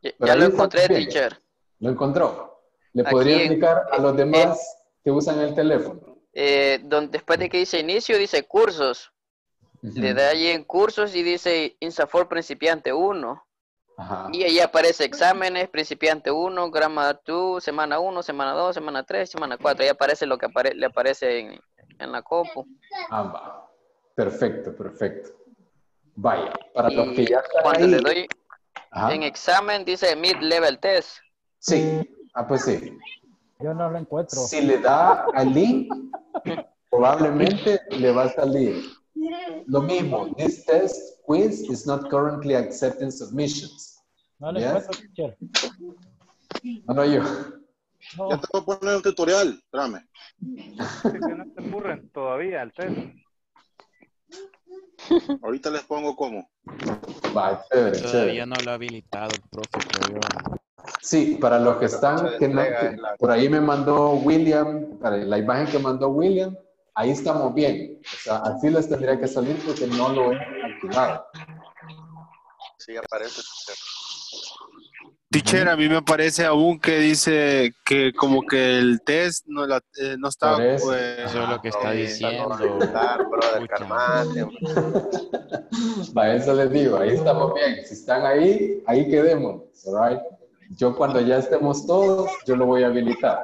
Ya, ya lo encontré, teacher. ¿Lo encontró? ¿Le Aquí podría explicar a los demás que usan el teléfono? Eh, donde, después de que dice inicio, dice cursos. Le da allí en cursos y dice Insafor principiante 1. Ajá. Y ahí aparece exámenes, principiante 1, grama 2, semana 1, semana 2, semana 3, semana 4. Ahí aparece lo que apare- le aparece en, en la copu. Ah, va. Perfecto, perfecto. Vaya, para los que Y ya están cuando ahí. le doy Ajá. en examen, dice mid-level test. Sí, ah, pues sí. Yo no lo encuentro. Si le da al link, probablemente le va a salir lo mismo. This test quiz is not currently accepting submissions. No lo Yes. encuentro, teacher. No, no, yo. No. Ya te voy a poner un tutorial, espérame. que no se ocurren todavía el test. Ahorita les pongo cómo. Va, chévere, Todavía chévere. no lo ha habilitado el profe, creo. Sí, para los que están, que no- que- por ahí me mandó William, para la imagen que mandó William, ahí estamos bien. O sea, así les tendría que salir porque no lo he activado. Sí, aparece. Teacher, a mí me parece aún que dice que como que el test no, la- eh, no está... Pues, Eso es lo que está eh, diciendo. Para eso les digo, ahí estamos bien. Si están ahí, ahí quedemos. alright? Yo cuando ya estemos todos, yo lo voy a habilitar.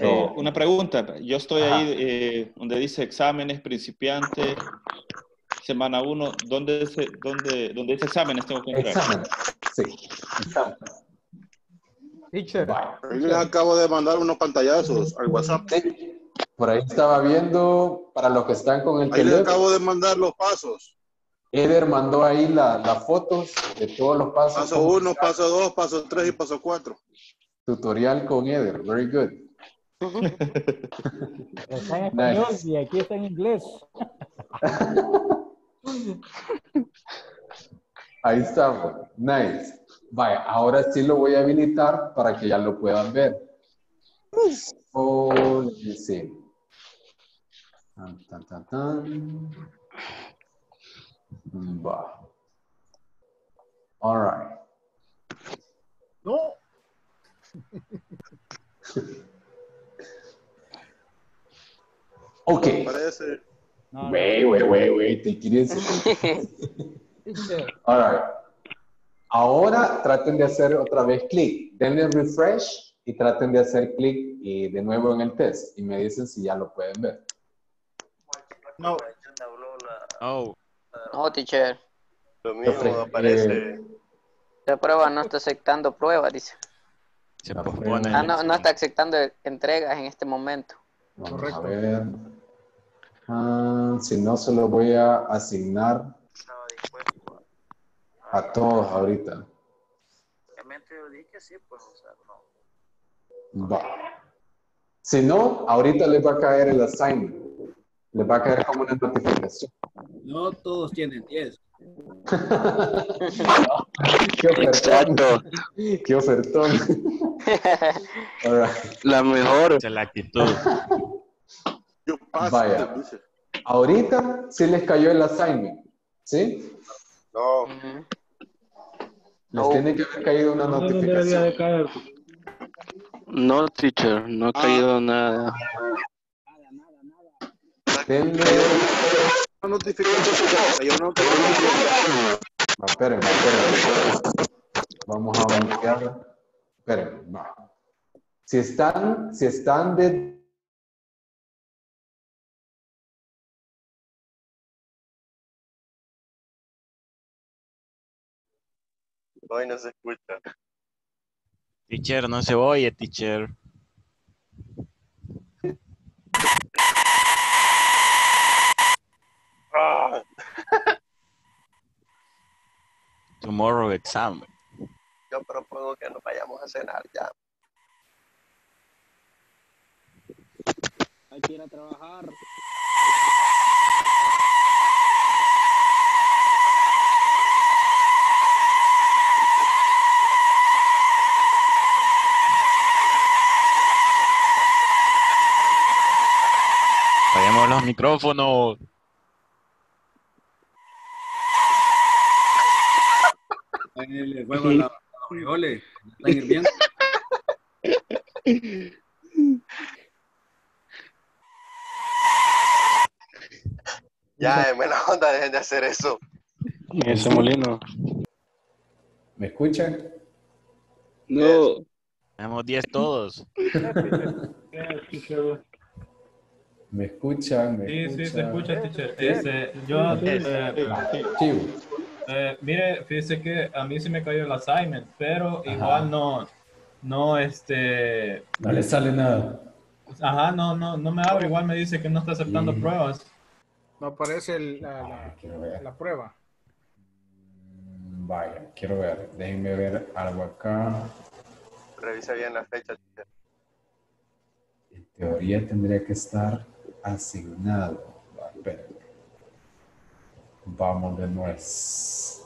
Eh, una pregunta, yo estoy Ajá. ahí eh, donde dice exámenes, principiante, semana 1, ¿dónde dice, dónde, dónde dice exámenes tengo que entrar? Examen. Sí, examen. Teacher. Ahí les acabo de mandar unos pantallazos al WhatsApp. Sí, por ahí estaba viendo, para los que están con el Ahí les teléfono, acabo de mandar los pasos. Eder mandó ahí la- las fotos de todos los pasos. Paso 1, paso 2, paso 3 y paso 4. Tutorial con Eder, very good. Está en español Nice. y aquí está en inglés. Ahí estamos, nice. Vaya, ahora sí lo voy a habilitar para que ya lo puedan ver. Oh, see. Tan, tan, tan, tan. Va. All right. No. Ok. Parece. Wait, wait, wait, wait. Take it easy. Teacher. All right. Ahora traten de hacer otra vez clic. Denle refresh y traten de hacer clic y de nuevo en el test. Y me dicen si ya lo pueden ver. No. Oh, No, teacher. Lo mismo Profe, aparece. La prueba no está aceptando pruebas, dice. se. Ah, no, no está aceptando entregas en este momento. Vamos a ver. Ah, si no, se lo voy a asignar a todos ahorita. Realmente yo dije que sí, pues, o sea, no. Va. Si no, ahorita les va a caer el assignment. Les va a caer como una notificación. No todos tienen 10. Qué ofertón. Exacto. Qué ofertón. All right. La mejor. Esa es la actitud. Yo paso. Vaya. Ahorita sí les cayó el assignment. ¿Sí? No, Les tiene que haber caído una No notificación. de caer. No, teacher, no ha caído nada. Una notificación. Cayó una notificación. No, espérenme, espérenme. Vamos a bloquear. Espérenme, va. Si están, si están de, Hoy no se escucha. Teacher, no se oye, teacher. Ah, Tomorrow exam. yo propongo que nos vayamos a cenar ya. Hay que ir a trabajar. Vayamos los micrófonos. El fuego a la- a los frijoles. Están hirviendo. Ya, en buena onda, dejen de hacer eso. Ese molino. ¿Me escuchan? No. Tenemos 10 todos. ¿Me escuchan? ¿Me Sí, sí, se escuchan? escucha, teacher. Yo, eh, eh, mire, fíjese que a mí sí me cayó el assignment, pero igual no, no, este, No le sale nada. ajá, no, no, no me abre, igual me dice que no está aceptando Sí. pruebas. No aparece el- la, la- prueba. Vaya, quiero ver. Déjenme ver algo acá. Revisa bien la fecha. teacher. En teoría tendría que estar asignado. Va, espérenme. Vamos de nuez.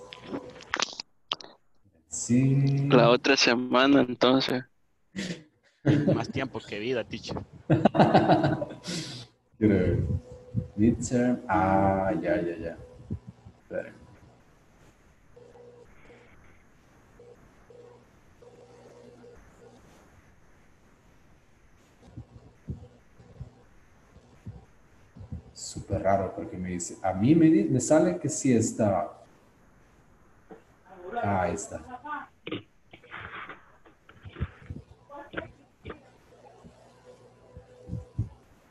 Sí. La otra semana, entonces. Más tiempo que vida, teacher. Quiero ver. Midterm. Ah, ya, ya, ya. Esperen. Súper raro porque me dice, a mí me, me sale que sí está. Ah, ahí está.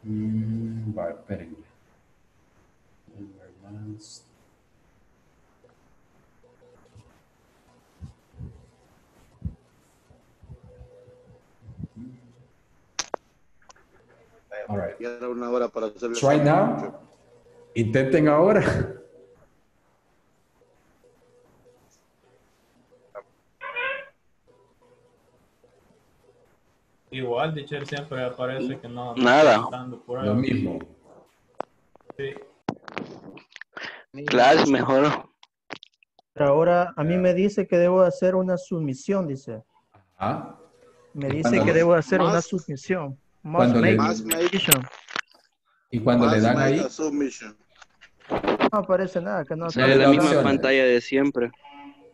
Mm, va, espérenme. Más. All right. Ya era una hora para hacer el Try now. Intenten ahora. Igual, teacher, siempre aparece que no, Nada. pruebas. Lo mismo. Sí. Claro, mejor. Pero ahora a mí me dice que debo hacer una sumisión, dice. Ah. Me ¿Y dice cuando- que debo hacer una sumisión. Cuando le-. Y cuando le dan ahí. No aparece nada, que no Sí, Es le la misma opciones. pantalla de siempre.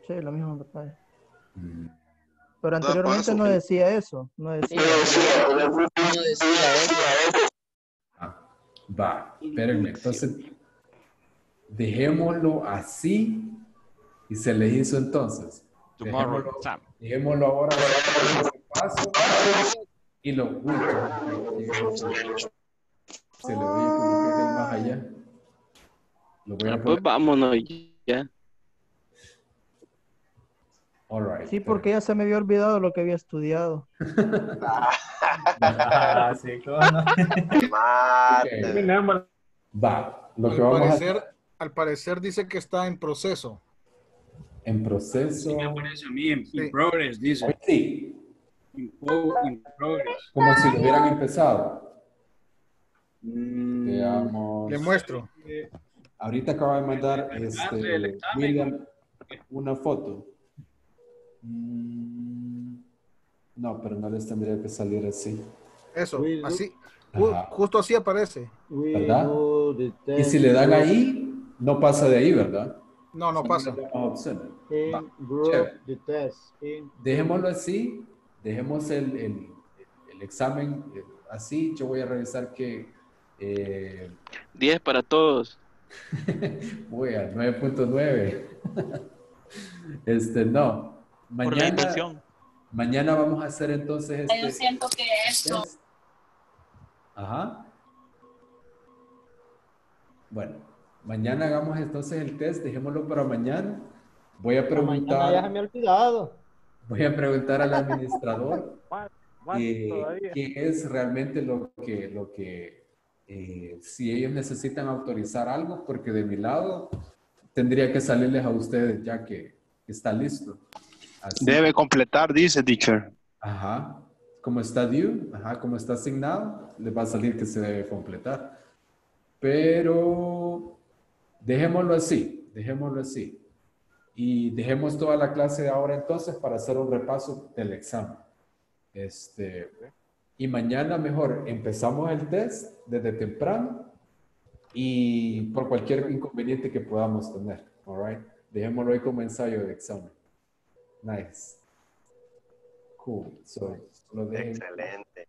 Sí, la misma pantalla. Mm, Pero anteriormente paso, no sí. decía eso. No decía. ah, va, espérenme. Entonces, dejémoslo así y se le hizo entonces. Tomorrow Dejémoslo, dejémoslo ahora ese paso y lo uy, se le oye como que es el más allá. Lo voy a Ah, Pues poner. vámonos ya. All right. Sí, porque ya se me había olvidado lo que había estudiado. Ah, sí, cómo no. Mate. Va, lo que Al vamos a parecer, hacer al parecer dice que está en proceso. en proceso. Me aparece a mí en, Sí. in progress, dice. Sí, In, progress. como si lo hubieran empezado. Mm, Veamos. Le muestro. Ahorita acaba de mandar el este. William una foto. Mm, No, pero no les tendría que salir así. Eso, así. Ju- Ajá. justo así aparece. ¿Verdad? Y si le dan ahí, no pasa de ahí, ¿verdad? No, no pasa. Dejémoslo así, dejemos el, el- el examen eh, así. Yo voy a revisar que eh, 10 para todos. voy a 9.9. Este, no. Por la Mañana, intención. Mañana vamos a hacer entonces este... Yo siento que esto... Ajá. Bueno, mañana hagamos entonces el test, dejémoslo para mañana. Voy a Mañana ya se preguntar, me ha olvidado. Voy a preguntar al administrador eh, qué es realmente lo que, lo que eh, si ellos necesitan autorizar algo, porque de mi lado tendría que salirles a ustedes ya que está listo. Así. Debe completar, dice teacher. Ajá. Como está due, ajá, como está asignado, le va a salir que se debe completar. Pero dejémoslo así, dejémoslo así. Y dejemos toda la clase de ahora entonces para hacer un repaso del examen. Este, y mañana mejor empezamos el test desde temprano y por cualquier inconveniente que podamos tener. All right? Dejémoslo ahí como ensayo de examen. Nice. Cool. So, solo dejen- Excelente.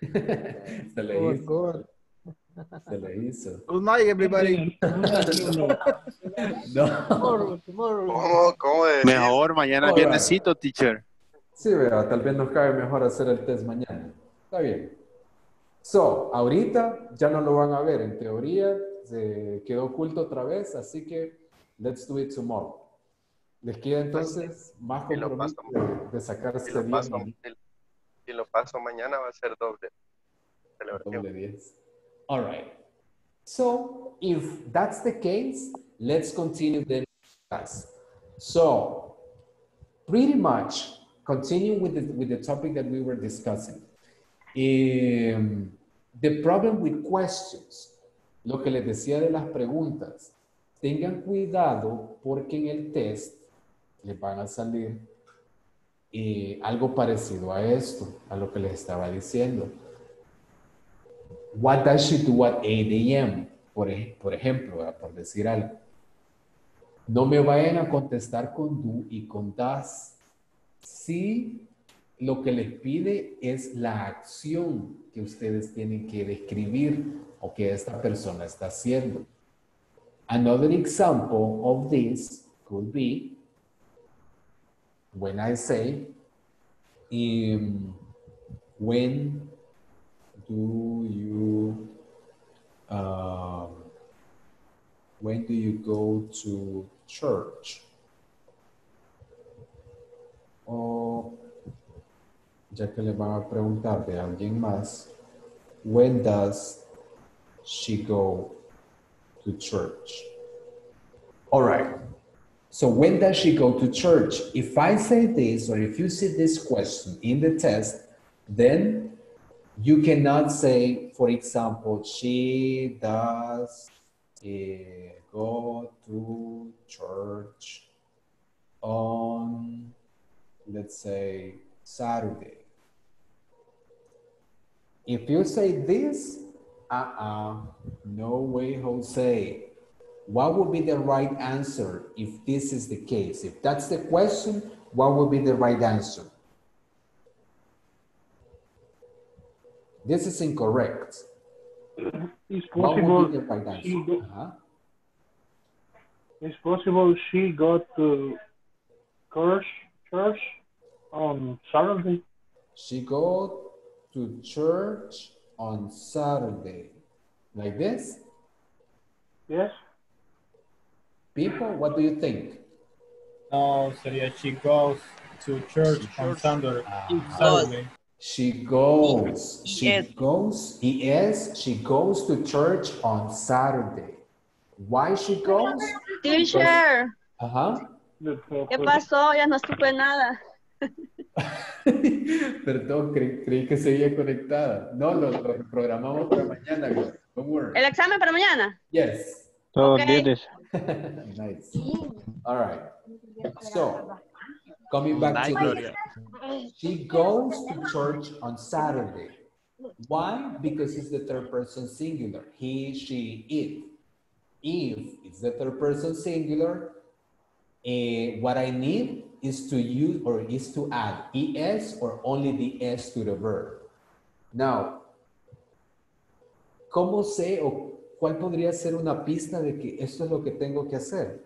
Se le Good, hizo. good. Night, everybody. No. Tomorrow, tomorrow. ¿Cómo, cómo decir? Mejor mañana Alright. viernesito, teacher. Sí, vea, tal vez nos cabe mejor hacer el test mañana. Está bien. So, ahorita ya no lo van a ver. En teoría, se quedó oculto otra vez, así que let's do it tomorrow. Les queda entonces más Y lo compromiso paso. de, de sacarse Si lo, bien paso, el si, si lo paso mañana va a ser doble. Celebración. doble 10. All right. So, if that's the case, let's continue the class. So, pretty much continue with the, with the topic that we were discussing. Um, the problem with questions, lo que les decía de las preguntas, tengan cuidado porque en el test les van a salir eh, algo parecido a esto, a lo que les estaba diciendo. What does she do at 8 a.m.? Por, por ejemplo, ¿verdad? por decir algo. No me vayan a contestar con do y con das. Si lo que les pide es la acción que ustedes tienen que describir o que esta persona está haciendo. Another example of this could be when I say, um, when do you um, when do you go to church? O ya que le van a preguntar de alguien más, when does she go to church? All right. So when does she go to church? If I say this, or if you see this question in the test, then you cannot say, for example, she does eh, go to church on, let's say, Saturday. If you say this, uh-uh, no way, Jose. What would be the right answer if this is the case? If that's the question, what would be the right answer? This is incorrect. It's What possible would be the right answer? she go, Uh-huh. it's possible she got to church church on Saturday. She go to church on Saturday. Like this? Yes. People, what do you think? No, sería she goes to church on Sunday. Ah. Saturday. She goes. She Yes. goes. Yes, she goes to church on Saturday. Why she goes? Teacher, Ajá. Uh-huh. ¿qué pasó? Ya no supe nada. Perdón, creí, creí que seguía conectada. No, lo, lo programamos para mañana, girl. Don't worry. ¿El examen para mañana? Yes. Todos Ok. dieces. nice. All right. So, coming back Night, to Gloria. this. She goes to church on Saturday. Why? Because it's the third person singular. He, she, it. If it's the third person singular, eh, what I need is to use or is to add es or only the s to the verb. Now, ¿cómo sé o cuál podría ser una pista de que esto es lo que tengo que hacer?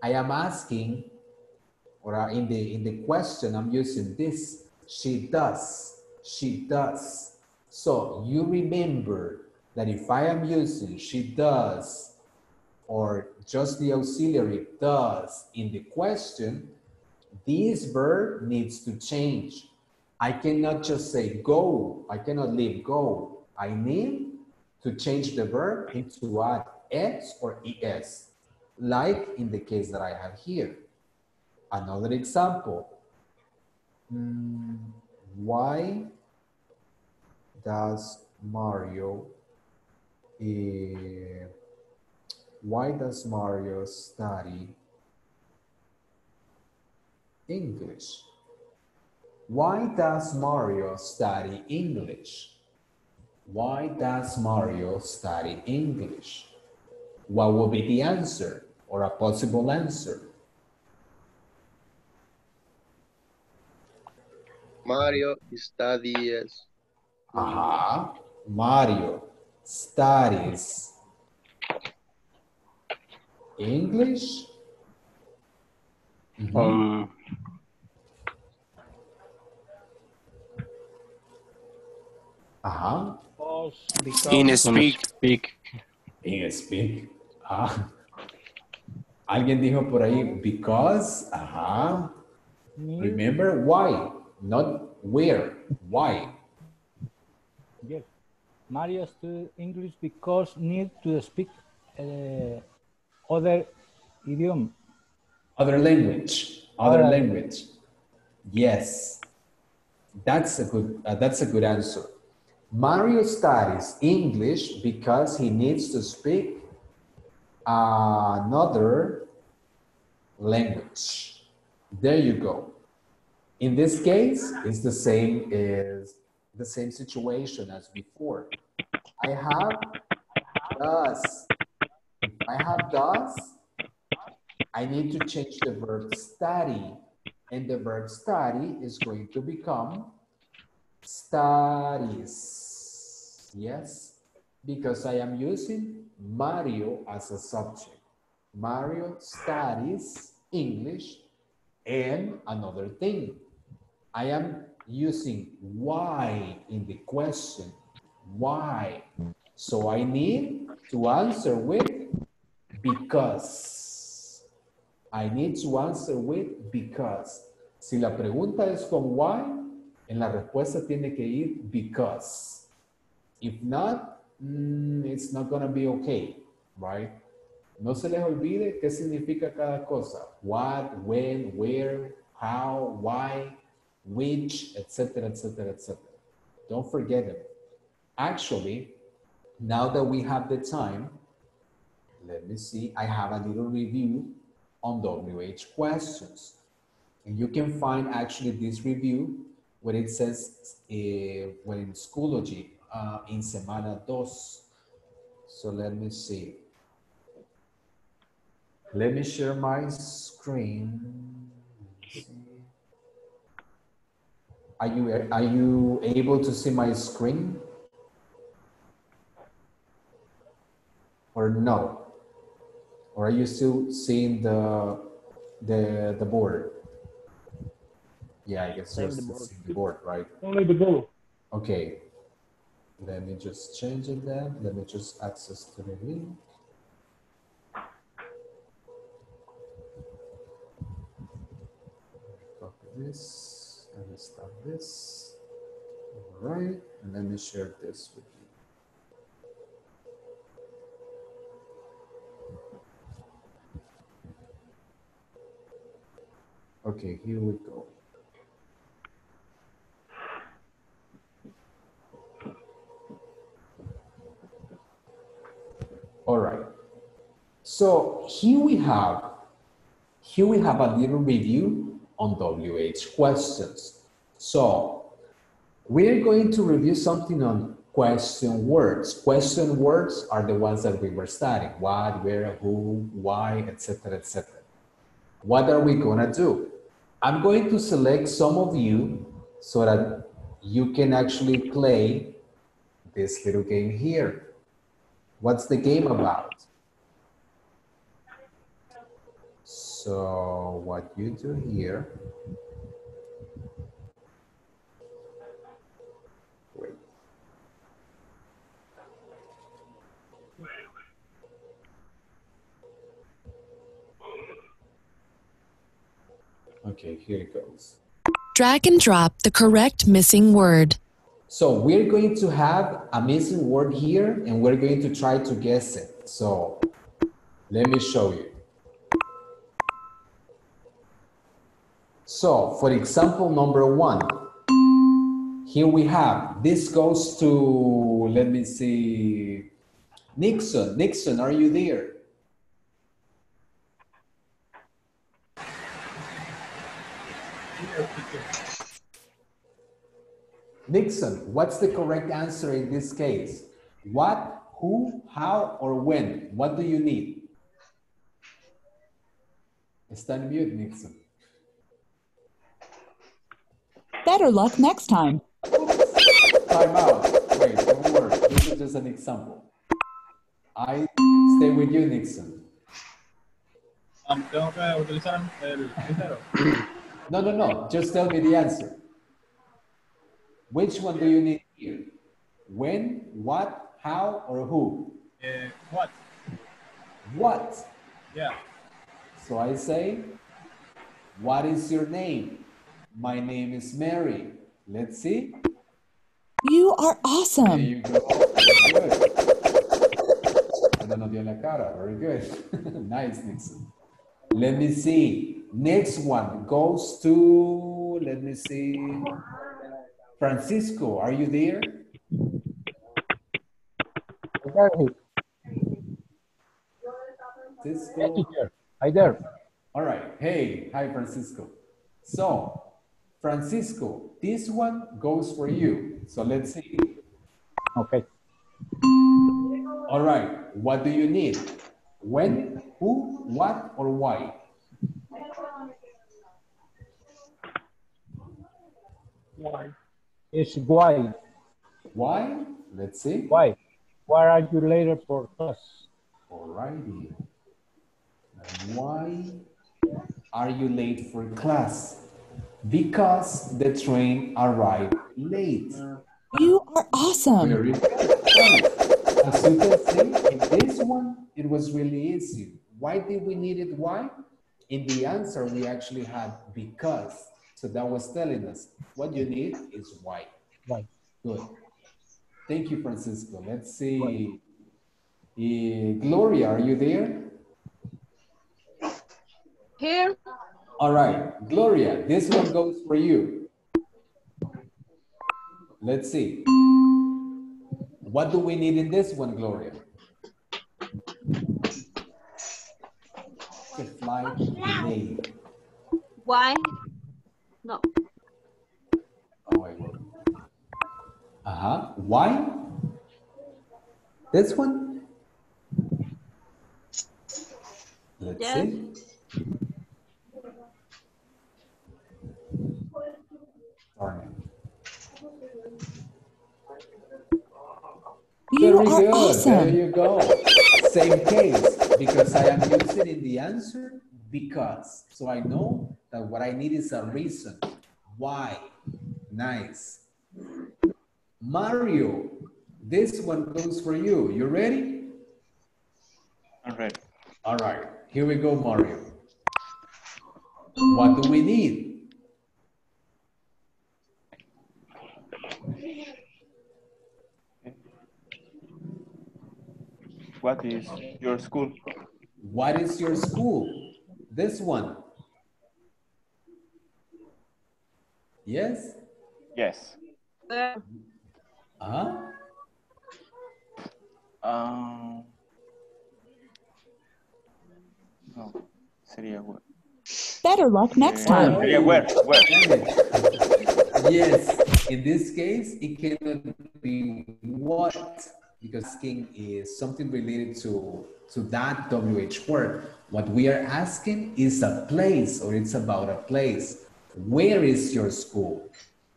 I am asking, or in the in the question, I'm using this. She does. She does. So you remember that if I am using she does or just the auxiliary does in the question, this verb needs to change. I cannot just say go. I cannot leave go. I need to change the verb into to add s or es, like in the case that I have here. Another example. Mm, why does Mario eh, why does Mario study English? Why does Mario study English? Why does Mario study English? What will be the answer or a possible answer? Mario studies. Ajá. Mario studies English. Mhm. Um, Ajá. In speak. speak. In speak. Ah. Alguien dijo por ahí because. Ajá. Remember why, not where. Why. Yes. Mario studied English because need to speak uh, other idiom. Other language. Other Other- language. Yes. That's a good. uh, that's a good answer. Mario studies English because he needs to speak another language. There you go. In this case, it's the same as the same situation as before. I have does. I have does, I need to change the verb study. And the verb study is going to become studies. Yes, because I am using Mario as a subject. Mario studies English and another thing. I am using why in the question. Why? So I need to answer with because. I need to answer with because. Si la pregunta es con why, en la respuesta tiene que ir because. If not, mm, it's not going to be okay, right? No se les olvide qué significa cada cosa. What, when, where, how, why, which, etc., etc., etc. Don't forget it. Actually, now that we have the time, let me see, I have a little review on WH questions. And you can find actually this review where it says, uh, when in Schoology, uh, in Semana dos. So let me see. Let me share my screen. Let me see. Are you, are you able to see my screen? Or no? Or are you still seeing the, the, the board? Yeah, I guess you're the still board. seeing the board, right? Only the goal. Okay. Let me just change it then. Let me just access to the link. Copy this stop this. All right, and let me share this with you. Okay, here we go. All right. So here we have, here we have a little review on WH questions. So we're going to review something on question words. Question words are the ones that we were studying. What, where, who, why, etc., etc. What are we gonna do? I'm going to select some of you so that you can actually play this little game here. What's the game about? So what you do here, Okay, here it goes. Drag and drop the correct missing word. So we're going to have a missing word here and we're going to try to guess it. So let me show you. So for example, number one, here we have, this goes to, let me see, Nixon. Nixon, are you there? Nixon, what's the correct answer in this case? What, who, how, or when? What do you need? Stand mute, Nixon. Better luck next time. Time out. Wait, don't worry. This is just an example. I stay with you, Nixon. Um, tengo que utilizar el primero. No, no, no. Just tell me the answer. Which one do you need here? When, what, how, or who? Eh, what? What? Yeah. So I say, what is your name? My name is Mary. Let's see. You are There awesome. you go. Very good. Pero no dio la cara. Very good. nice, Nixon. Let me see. Next one goes to, let me see. Francisco, are you there? Francisco. Hi there. All right. Hey, hi, Francisco. So, Francisco, this one goes for you. So let's see. Okay. All right. What do you need? When, who, what, or why? Why? It's why. Why? Let's see. Why? Why are you later for class? All righty. Why are you late for class? Because the train arrived late. You are awesome. Very good. As you can see, in this one, it was really easy. Why did we need it? Why? In the answer, we actually had because. So that was telling us what you need is white. Why? Good. Thank you, Francisco. Let's see. Eh, Gloria, are you there? Here. All right, Gloria, this one goes for you. Let's see. What do we need in this one, Gloria? The flight delay. Why? No. Oh, wait, wait. Uh-huh. Why? This one? Let's Yes. see. Darn You Very are good. There awesome. you go. Same case because I am using in the answer because. So I know that what I need is a reason. Why? Nice. Mario, this one goes for you. You ready? I'm ready. All right. Here we go, Mario. What do we need? What is your school? What is your school? This one. Yes? Yes. Uh-huh. Um, no, sería where. Better luck next time. Sería where, where. Yes, in this case, it cannot be what, because king is something related to, to that WH word. What we are asking is a place, or it's about a place. Where is your school?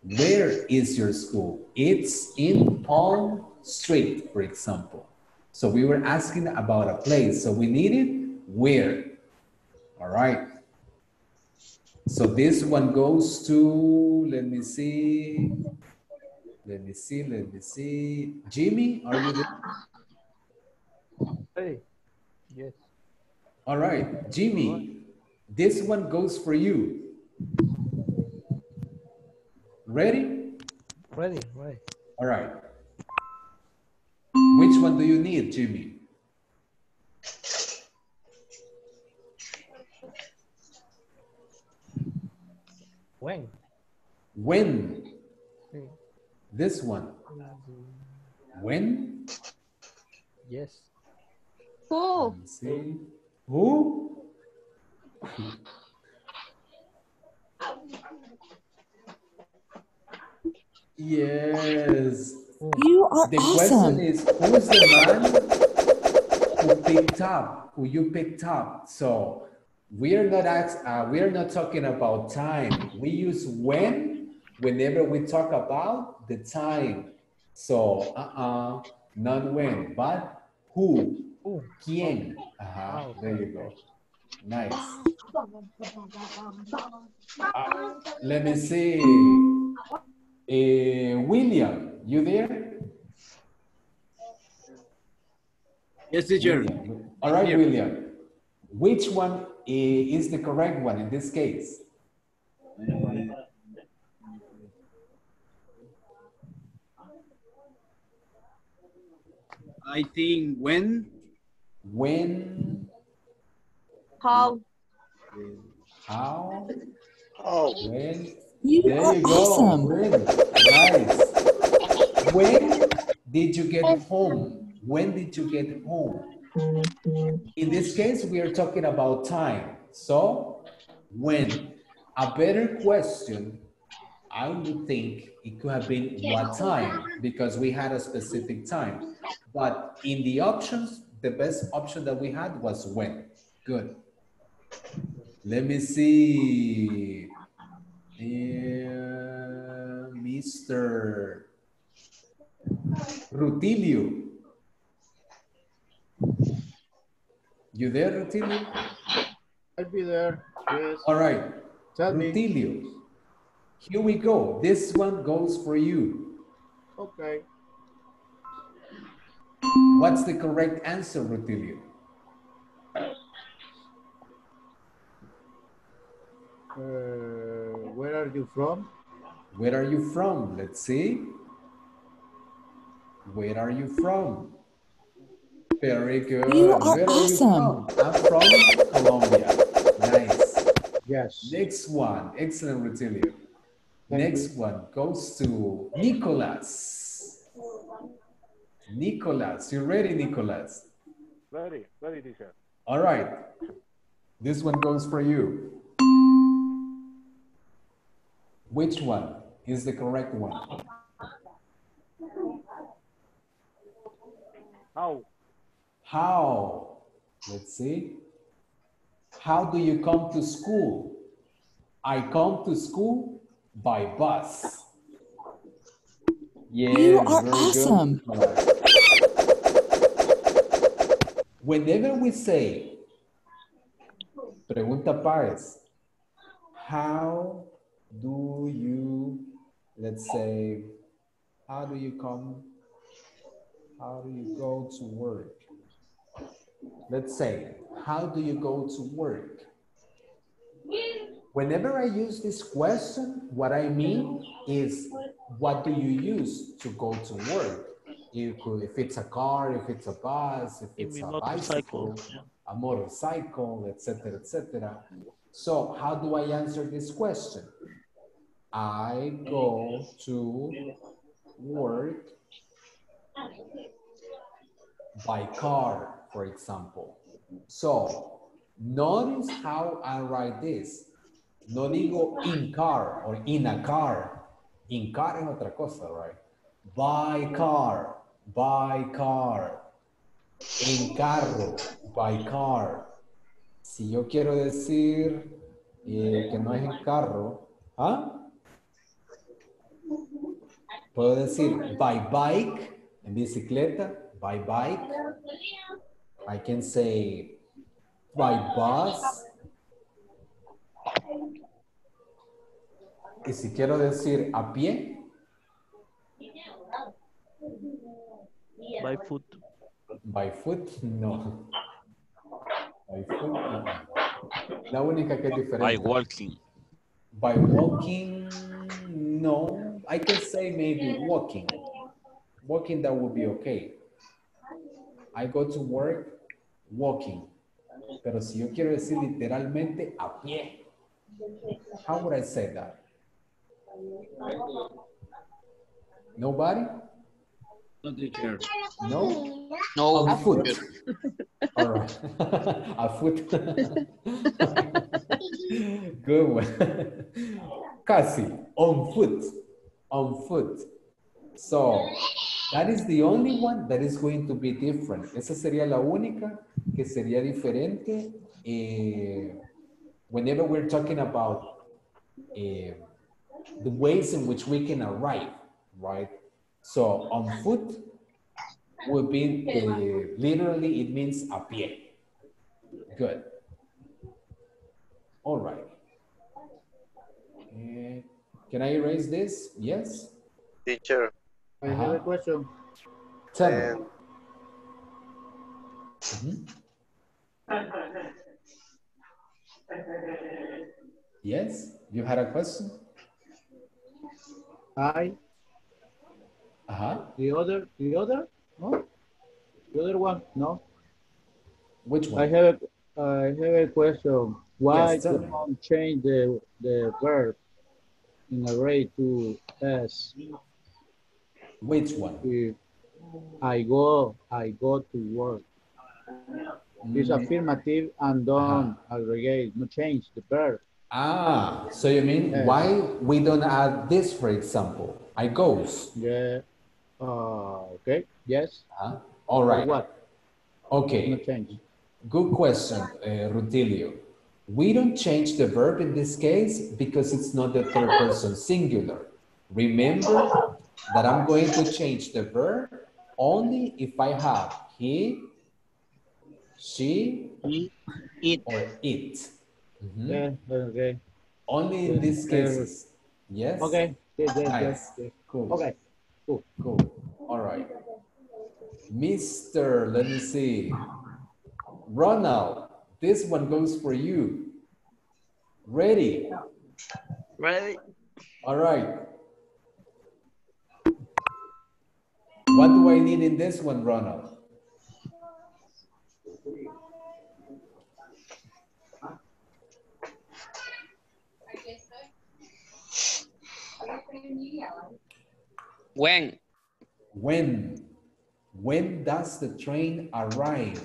Where is your school? It's in Palm Street, for example. So we were asking about a place. So we needed where. All right. So this one goes to, let me see. Let me see, let me see. Jimmy, are you there? Hey. Yes. All right, Jimmy, this one goes for you. Ready? Ready, ready. All right. Which one do you need, Jimmy? When? When? Sí. This one. When? Yes. Who? Who? Yes. You are The awesome. question is, who's the man who picked up, who you picked up? So we are not ask, uh, we are not talking about time. We use when whenever we talk about the time. So uh-uh, not when, but who? Who? ¿Quién? Ajá, there you go. Nice. Uh, let me see. Uh, William, you there? Yes, teacher. William. All right, Here. William. Which one is the correct one in this case? I think when When, How? how, Oh, when. You There are you go. awesome. When. Nice. When did you get home? When did you get home? In this case, we are talking about time. So, when? A better question, I would think it could have been what time, because we had a specific time. But in the options, the best option that we had was when. Good. Let me see. Mr. Rutilio. You there, Rutilio? I'll be there. Yes. All right. Tell me. Rutilio. Here we go. This one goes for you. Okay. What's the correct answer, Rutilio? Uh, where are you from? Where are you from? Let's see. Where are you from? Very good. You are Where awesome. you from? I'm from Colombia. Nice. Yes. Next one. Excellent, Rutilio. Next one goes to Nicolas. Nicolas, you ready, Nicolas? Ready, ready, teacher. All right. This one goes for you. Which one is the correct one? How? How? Let's see. How do you come to school? I come to school by bus. Yes, You are awesome. Good. Whenever we say, pregunta pares, how do you, let's say, how do you come, how do you go to work? Let's say, how do you go to work? Whenever I use this question, what I mean is, what do you use to go to work? You could, if it's a car, if it's a bus, if it's a bicycle, a motorcycle, etc., etc. So how do I answer this question? I go to work by car, for example. So notice how I write this. No digo in car or in a car. In car es otra cosa, right? By car, by car. En carro, by car. Si yo quiero decir eh, que no es en carro, ¿ah? Puedo decir by bike, en bicicleta, by bike. I can say by bus. Y si quiero decir a pie, By foot. by foot, no. By foot, no. La única que es diferente. By walking. By walking, no. I can say maybe walking. Walking, that would be okay. I go to work walking. Pero si yo quiero decir literalmente a pie, how would I say that? Nobody? No, teacher. No? No. On foot. All right. a foot. Good one. Casi, on foot. On foot. So, that is the only one that is going to be different. Esa sería la única que sería diferente eh, whenever we're talking about eh, the ways in which we can arrive, right? So on foot would be uh, literally it means a pie. Good. All right. Can I erase this? Yes. Teacher. I have a question. Tell me. And Yes. You had a question? I. Uh-huh. The other, the other? No? The other one? No? Which one? I have a, I have a question. Why Yes, tell you don't change the, the verb in array to S? Which one? If I go, I go to work. It's Mm. affirmative and don't aggregate, no change the verb. Ah, so you mean Yes. why we don't add this, for example? I goes. Yeah. Uh, okay. Yes. Huh? All right. What? Okay. No change. Good question, uh, Rutilio. We don't change the verb in this case because it's not the third person singular. Remember that I'm going to change the verb only if I have he, she, he, it, or it. Mhm. Yeah. Okay. Only in these Yeah. cases. Yes? Okay. Yes, yes, Nice. yes, yes. Cool. Okay. Cool. Cool. All right. Mr. Let me see. Ronald, this one goes for you. Ready? Ready? All right. What do I need in this one, Ronald? When? When? When does the train arrive?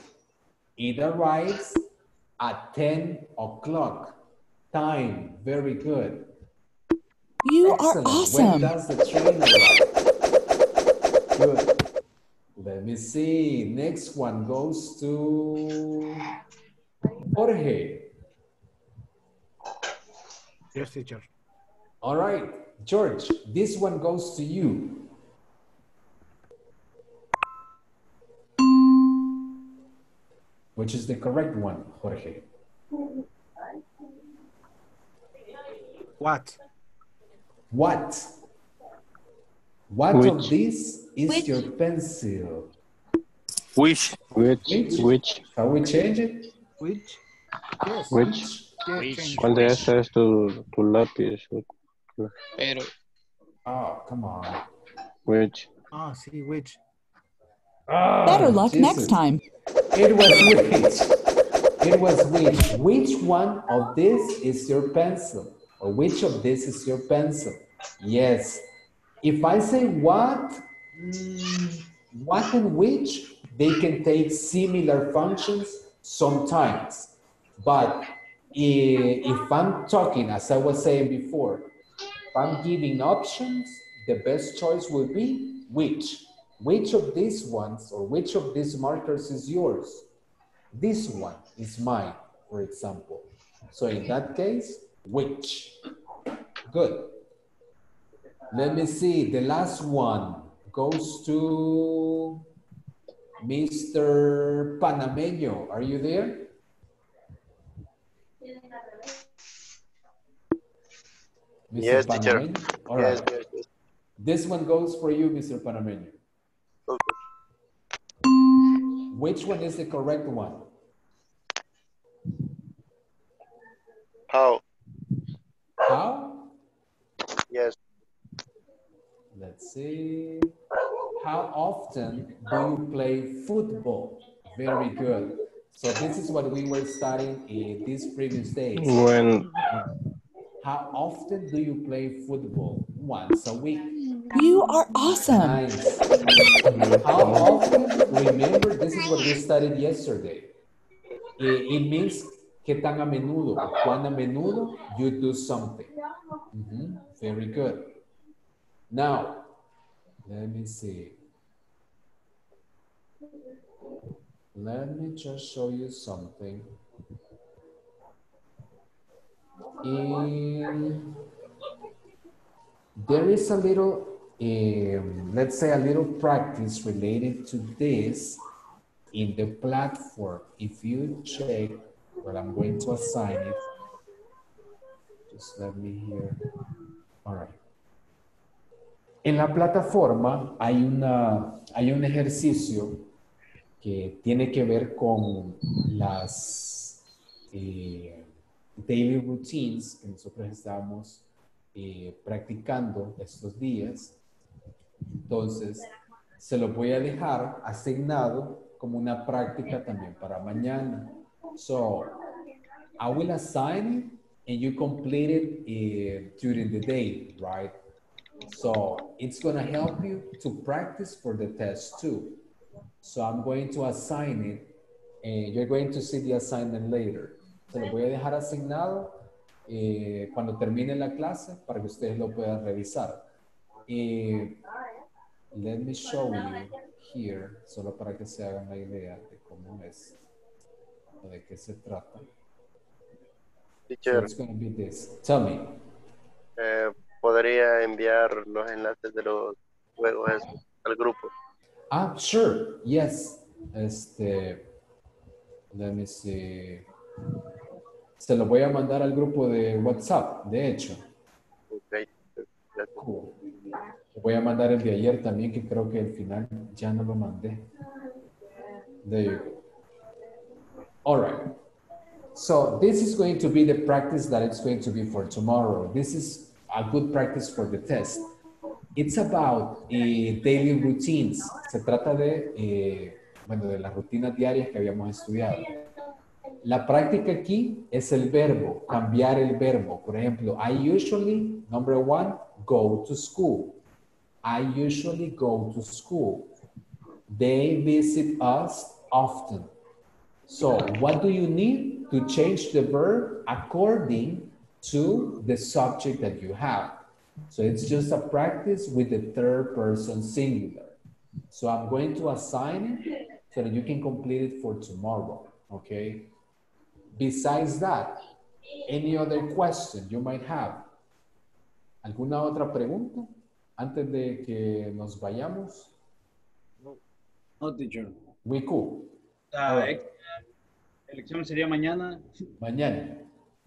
It arrives at 10 o'clock. Time, very good. You Excellent. are When awesome. does the train arrive? Good. Let me see. Next one goes to Jorge. Yes, teacher. All right, George, this one goes to you. Which is the correct one, Jorge? What? What? What of Which? this is Which? your pencil? Which? Which? Which? Can we change it? Which? Yes. Which? Which? ¿Cuál de esas es tu, tu lápiz? Pero. Oh, come on. Which? Ah, sí, which? Better luck next time. It was which? It was which? Which one of this is your pencil? Or which of this is your pencil? Yes. If I say what, mm, what and which, they can take similar functions sometimes. But if I'm talking, as I was saying before, if I'm giving options, the best choice will be which. Which of these ones or which of these markers is yours? This one is mine, for example. So in that case, which? Good. Let me see. The last one goes to Mr. Panameño. Are you there? Mr. Yes, teacher. All Yes, right. yes, yes. This one goes for you, Mr. Panameño. Which one is the correct one? How? How? Yes. Let's see. How often do you play football? Very good. So this is what we were studying in these previous days. When How often do you play football? Once a week. You are awesome. Nice. How often? Remember, this is what we studied yesterday. It, means que tan a menudo, cuán a menudo you do something. Mhm, Very good. Now, let me see. Let me just show you something. In, there is a little, um, let's say a little practice related to this in the platform. If you check, well, I'm going to assign it. Just let me hear. All right. En la plataforma hay, una, hay un ejercicio que tiene que ver con las eh, daily routines que nosotros estamos eh, practicando estos días. Entonces, se lo voy a dejar asignado como una práctica también para mañana. So, I will assign it and you complete it eh, during the day, right? So it's going to help you to practice for the test too. So I'm going to assign it and you're going to see the assignment later. Se lo voy a dejar asignado eh, cuando termine la clase para que ustedes lo puedan revisar. Eh, let me show you here, solo para que se hagan la idea de cómo es o de qué se trata. So Teacher, it's going to be this. Tell me. eh, ¿podría enviar los enlaces de los juegos esos al grupo? Ah, sure. Yes. Este, let me see. Se lo voy a mandar al grupo de WhatsApp, de hecho. Ok. Cool. Voy a mandar el de ayer también, que creo que al final ya no lo mandé. There you go. All right. So this is going to be the practice that it's going to be for tomorrow. This is a good practice for the test. It's about eh, daily routines. Se trata de, eh, bueno, de las rutinas diarias que habíamos estudiado. La práctica aquí es el verbo, cambiar el verbo. Por ejemplo, I usually, number one, go to school. I usually go to school. They visit us often. So what do you need to change the verb according to the subject that you have? So it's just a practice with the third person singular. So I'm going to assign it so that you can complete it for tomorrow, okay? Besides that, any other question you might have? ¿Alguna otra pregunta antes de que nos vayamos? No, teacher. We cool. Ah, el examen sería mañana. Mañana.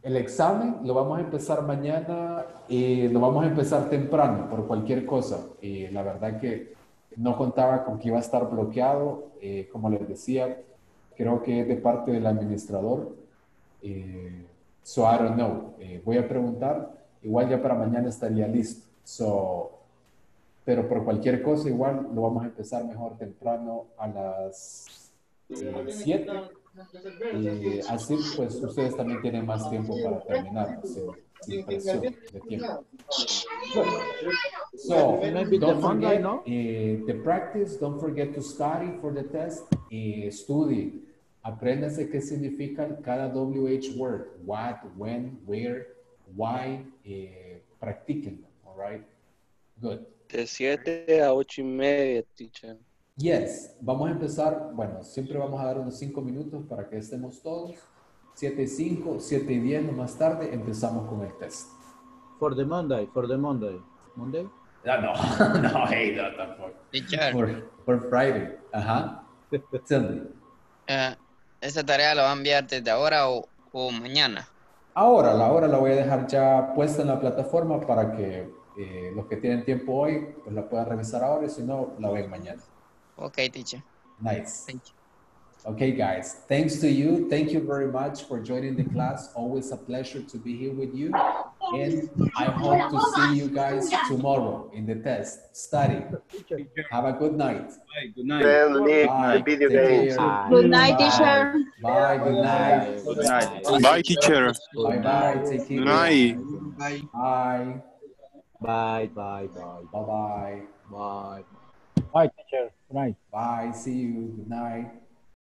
El examen lo vamos a empezar mañana y lo vamos a empezar temprano por cualquier cosa. Y la verdad que no contaba con que iba a estar bloqueado. eh, como les decía, creo que es de parte del administrador. Eh, so I don't know. Eh, voy a preguntar. Igual ya para mañana estaría listo. So, pero por cualquier cosa igual lo vamos a empezar mejor temprano a las 7. Y así pues ustedes también tienen más tiempo para terminar, sin, presión de tiempo. Good. So, don't forget eh, the practice, don't forget to study for the test. Eh, estudie, apréndase qué significa cada WH word, what, when, where, why, eh, practíquenlo, all right? Good. De 7 a 8 y media, teacher. Yes, vamos a empezar, bueno, siempre vamos a dar unos 5 minutos para que estemos todos. 7 y 5, 7 y 10, no más tarde, empezamos con el test. For the Monday, for the Monday. Monday? Ah, no, no, hey, no, tampoco. Teacher, For, for Friday, ajá. Tell me. eh, ¿esa tarea la va a enviar desde ahora o, o mañana? Ahora, la hora la voy a dejar ya puesta en la plataforma para que eh, los que tienen tiempo hoy, pues la puedan revisar ahora y si no, la ven mañana. Ok, teacher. Nice. Thank you. Okay, guys. Thanks to you. Thank you very much for joining the class. Always a pleasure to be here with you. And I hope to see you guys tomorrow in the test. Study. Have a good night. Bye, good night. Then Bye. the video Take games. care. Good night, Bye. teacher. Bye. Good night. Good night. Bye, teacher. Bye bye. Take care. Good night. Bye. Bye. Bye, bye, bye, Bye bye. bye. Bye, teacher. Good night. Bye. See you. Good night.